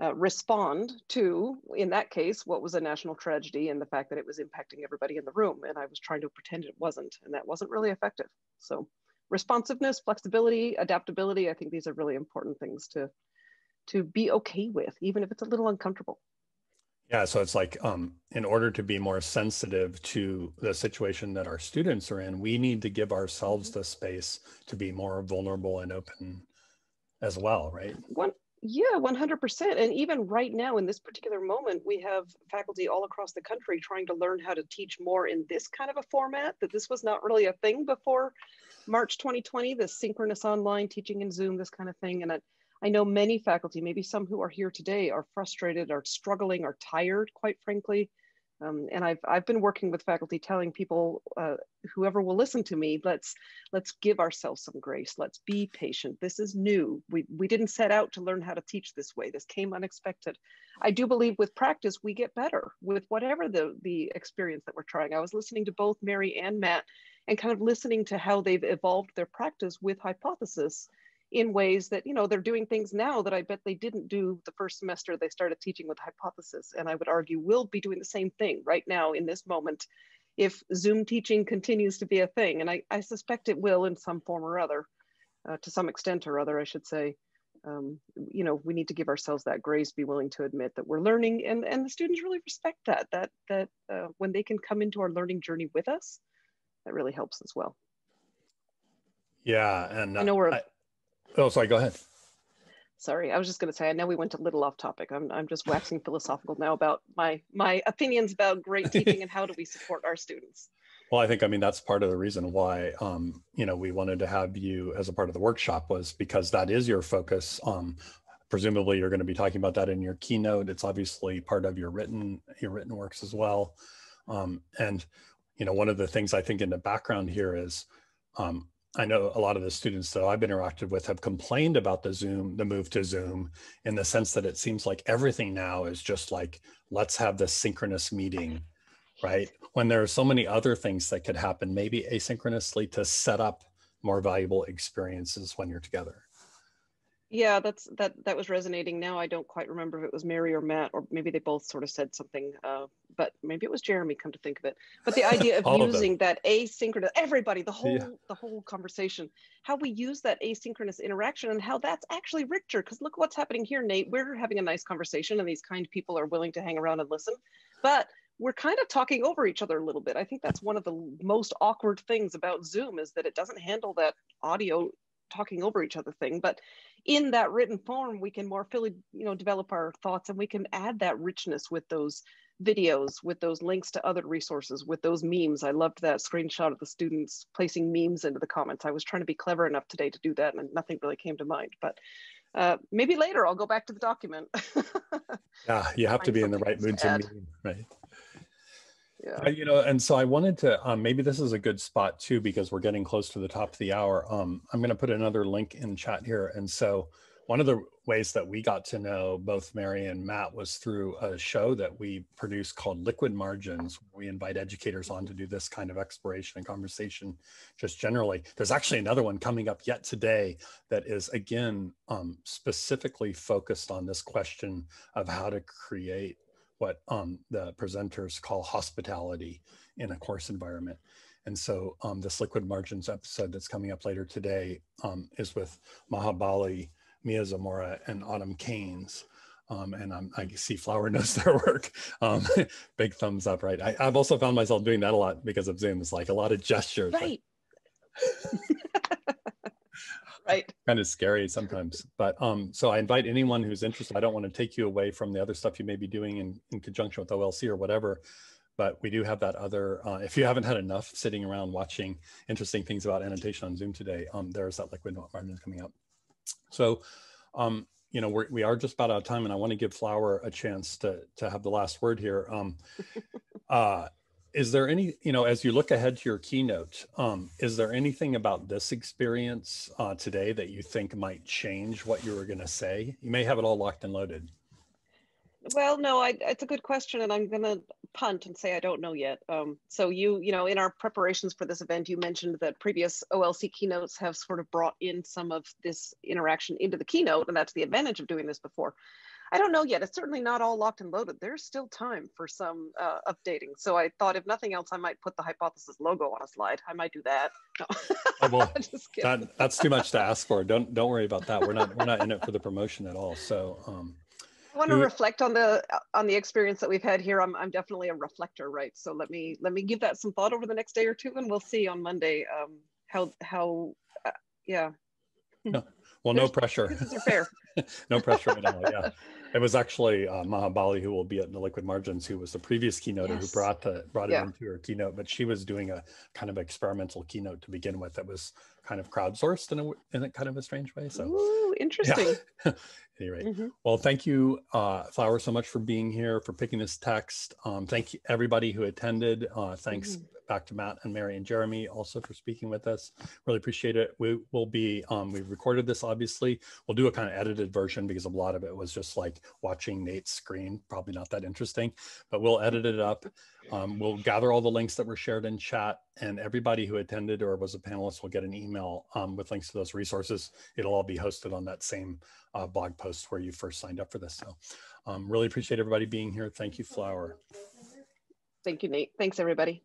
uh, respond to, in that case, what was a national tragedy and the fact that it was impacting everybody in the room. And I was trying to pretend it wasn't, and that wasn't really effective. So responsiveness, flexibility, adaptability, I think these are really important things to, to be okay with, even if it's a little uncomfortable. Yeah, so it's like um, in order to be more sensitive to the situation that our students are in, we need to give ourselves the space to be more vulnerable and open as well, right? One, yeah, 100%. And even right now, in this particular moment, we have faculty all across the country trying to learn how to teach more in this kind of a format, that this was not really a thing before March 2020, the synchronous online teaching in Zoom, this kind of thing. And I, I know many faculty, maybe some who are here today, are frustrated, are struggling, are tired, quite frankly, um, and I've, I've been working with faculty telling people, uh, whoever will listen to me, let's, let's give ourselves some grace. Let's be patient. This is new. We, we didn't set out to learn how to teach this way. This came unexpected. I do believe with practice, we get better with whatever the, the experience that we're trying. I was listening to both Mary and Matt and kind of listening to how they've evolved their practice with hypothesis in ways that you know they're doing things now that i bet they didn't do the first semester they started teaching with hypothesis and i would argue we'll be doing the same thing right now in this moment if zoom teaching continues to be a thing and i, I suspect it will in some form or other uh, to some extent or other i should say Um, you know, we need to give ourselves that grace, be willing to admit that we're learning, and and the students really respect that. That that uh, when they can come into our learning journey with us, that really helps as well. Yeah, and I know we're. I, oh, sorry. Go ahead. Sorry, I was just going to say. I know we went a little off topic. I'm I'm just waxing philosophical now about my my opinions about great (laughs) teaching and how do we support our students. Well, I think I mean that's part of the reason why um, you know we wanted to have you as a part of the workshop was because that is your focus. Um, presumably, you're going to be talking about that in your keynote. It's obviously part of your written your written works as well. Um, and you know, one of the things I think in the background here is um, I know a lot of the students that I've interacted with have complained about the Zoom, the move to Zoom, in the sense that it seems like everything now is just like, let's have this synchronous meeting, right? When there are so many other things that could happen, maybe asynchronously to set up more valuable experiences when you're together. Yeah, that's that that was resonating. Now I don't quite remember if it was Mary or Matt, or maybe they both sort of said something. Uh, but maybe it was Jeremy. Come to think of it, but the idea of (laughs) using of that asynchronous, everybody, the whole yeah. the whole conversation, how we use that asynchronous interaction, and how that's actually richer. Because look what's happening here, Nate. We're having a nice conversation, and these kind people are willing to hang around and listen, but we're kind of talking over each other a little bit. I think that's one of the most awkward things about Zoom is that it doesn't handle that audio talking over each other thing but in that written form we can more fully you know develop our thoughts and we can add that richness with those videos with those links to other resources with those memes. I loved that screenshot of the students placing memes into the comments. I was trying to be clever enough today to do that and nothing really came to mind but uh, maybe later i'll go back to the document. (laughs) Yeah you have to be in the right mood to, to meme right yeah. you know, and so I wanted to um, maybe this is a good spot too because we're getting close to the top of the hour. Um, I'm going to put another link in chat here, and so one of the ways that we got to know both Mary and Matt was through a show that we produce called Liquid Margins. We invite educators on to do this kind of exploration and conversation, just generally. There's actually another one coming up yet today that is again um, specifically focused on this question of how to create what um, the presenters call hospitality in a course environment. And so um, this liquid margins episode that's coming up later today um, is with Maha Bali, Mia Zamora, and Autumn Caines. Um, and I'm, i see Flower (laughs) knows their work. Um, (laughs) big thumbs up, right? I, have also found myself doing that a lot because of Zoom. It's like a lot of gestures. Right. Like, (laughs) right. (laughs) Kind of scary sometimes but um so i invite anyone who's interested. I don't want to take you away from the other stuff you may be doing in, in conjunction with olc or whatever but we do have that other uh, if you haven't had enough sitting around watching interesting things about annotation on zoom today um there's that liquid margin coming up. So um you know we're, we are just about out of time and i want to give flower a chance to to have the last word here um (laughs) uh is there any you know as you look ahead to your keynote um, is there anything about this experience uh, today that you think might change what you were going to say? You may have it all locked and loaded. Well no I, it's a good question and i'm going to punt and say i don't know yet. Um, so you you know in our preparations for this event you mentioned that previous olc keynotes have sort of brought in some of this interaction into the keynote and that's the advantage of doing this before I don't know yet. It's certainly not all locked and loaded. There's still time for some uh, updating. So I thought, if nothing else, I might put the hypothesis logo on a slide. I might do that. No. Oh, well, (laughs) that, that's too much to ask for. Don't don't worry about that. We're not we're not in it for the promotion at all. So. Um, I want to reflect on the on the experience that we've had here. I'm I'm definitely a reflector, right? So let me let me give that some thought over the next day or two, and we'll see on Monday um, how how uh, yeah. No, well, no pressure. Fair. (laughs) no pressure at all. Yeah. (laughs) It was actually uh, Maha Bali who will be at the Liquid Margins, who was the previous keynote yes. who brought the brought yeah. it into her keynote. But she was doing a kind of experimental keynote to begin with that was kind of crowdsourced in a in a kind of a strange way. So Ooh, interesting. Yeah. (laughs) anyway, mm-hmm. well, thank you, uh, Flower, so much for being here for picking this text. Um, thank you everybody who attended. Uh, thanks. Mm-hmm back to Matt and Mary and Jeremy also for speaking with us. Really appreciate it. We will be, um, we recorded this obviously. We'll do a kind of edited version because a lot of it was just like watching Nate's screen, probably not that interesting, but we'll edit it up. Um, we'll gather all the links that were shared in chat and everybody who attended or was a panelist will get an email um, with links to those resources. It'll all be hosted on that same uh, blog post where you first signed up for this. So um, really appreciate everybody being here. Thank you, Flower. Thank you, Nate. Thanks, everybody.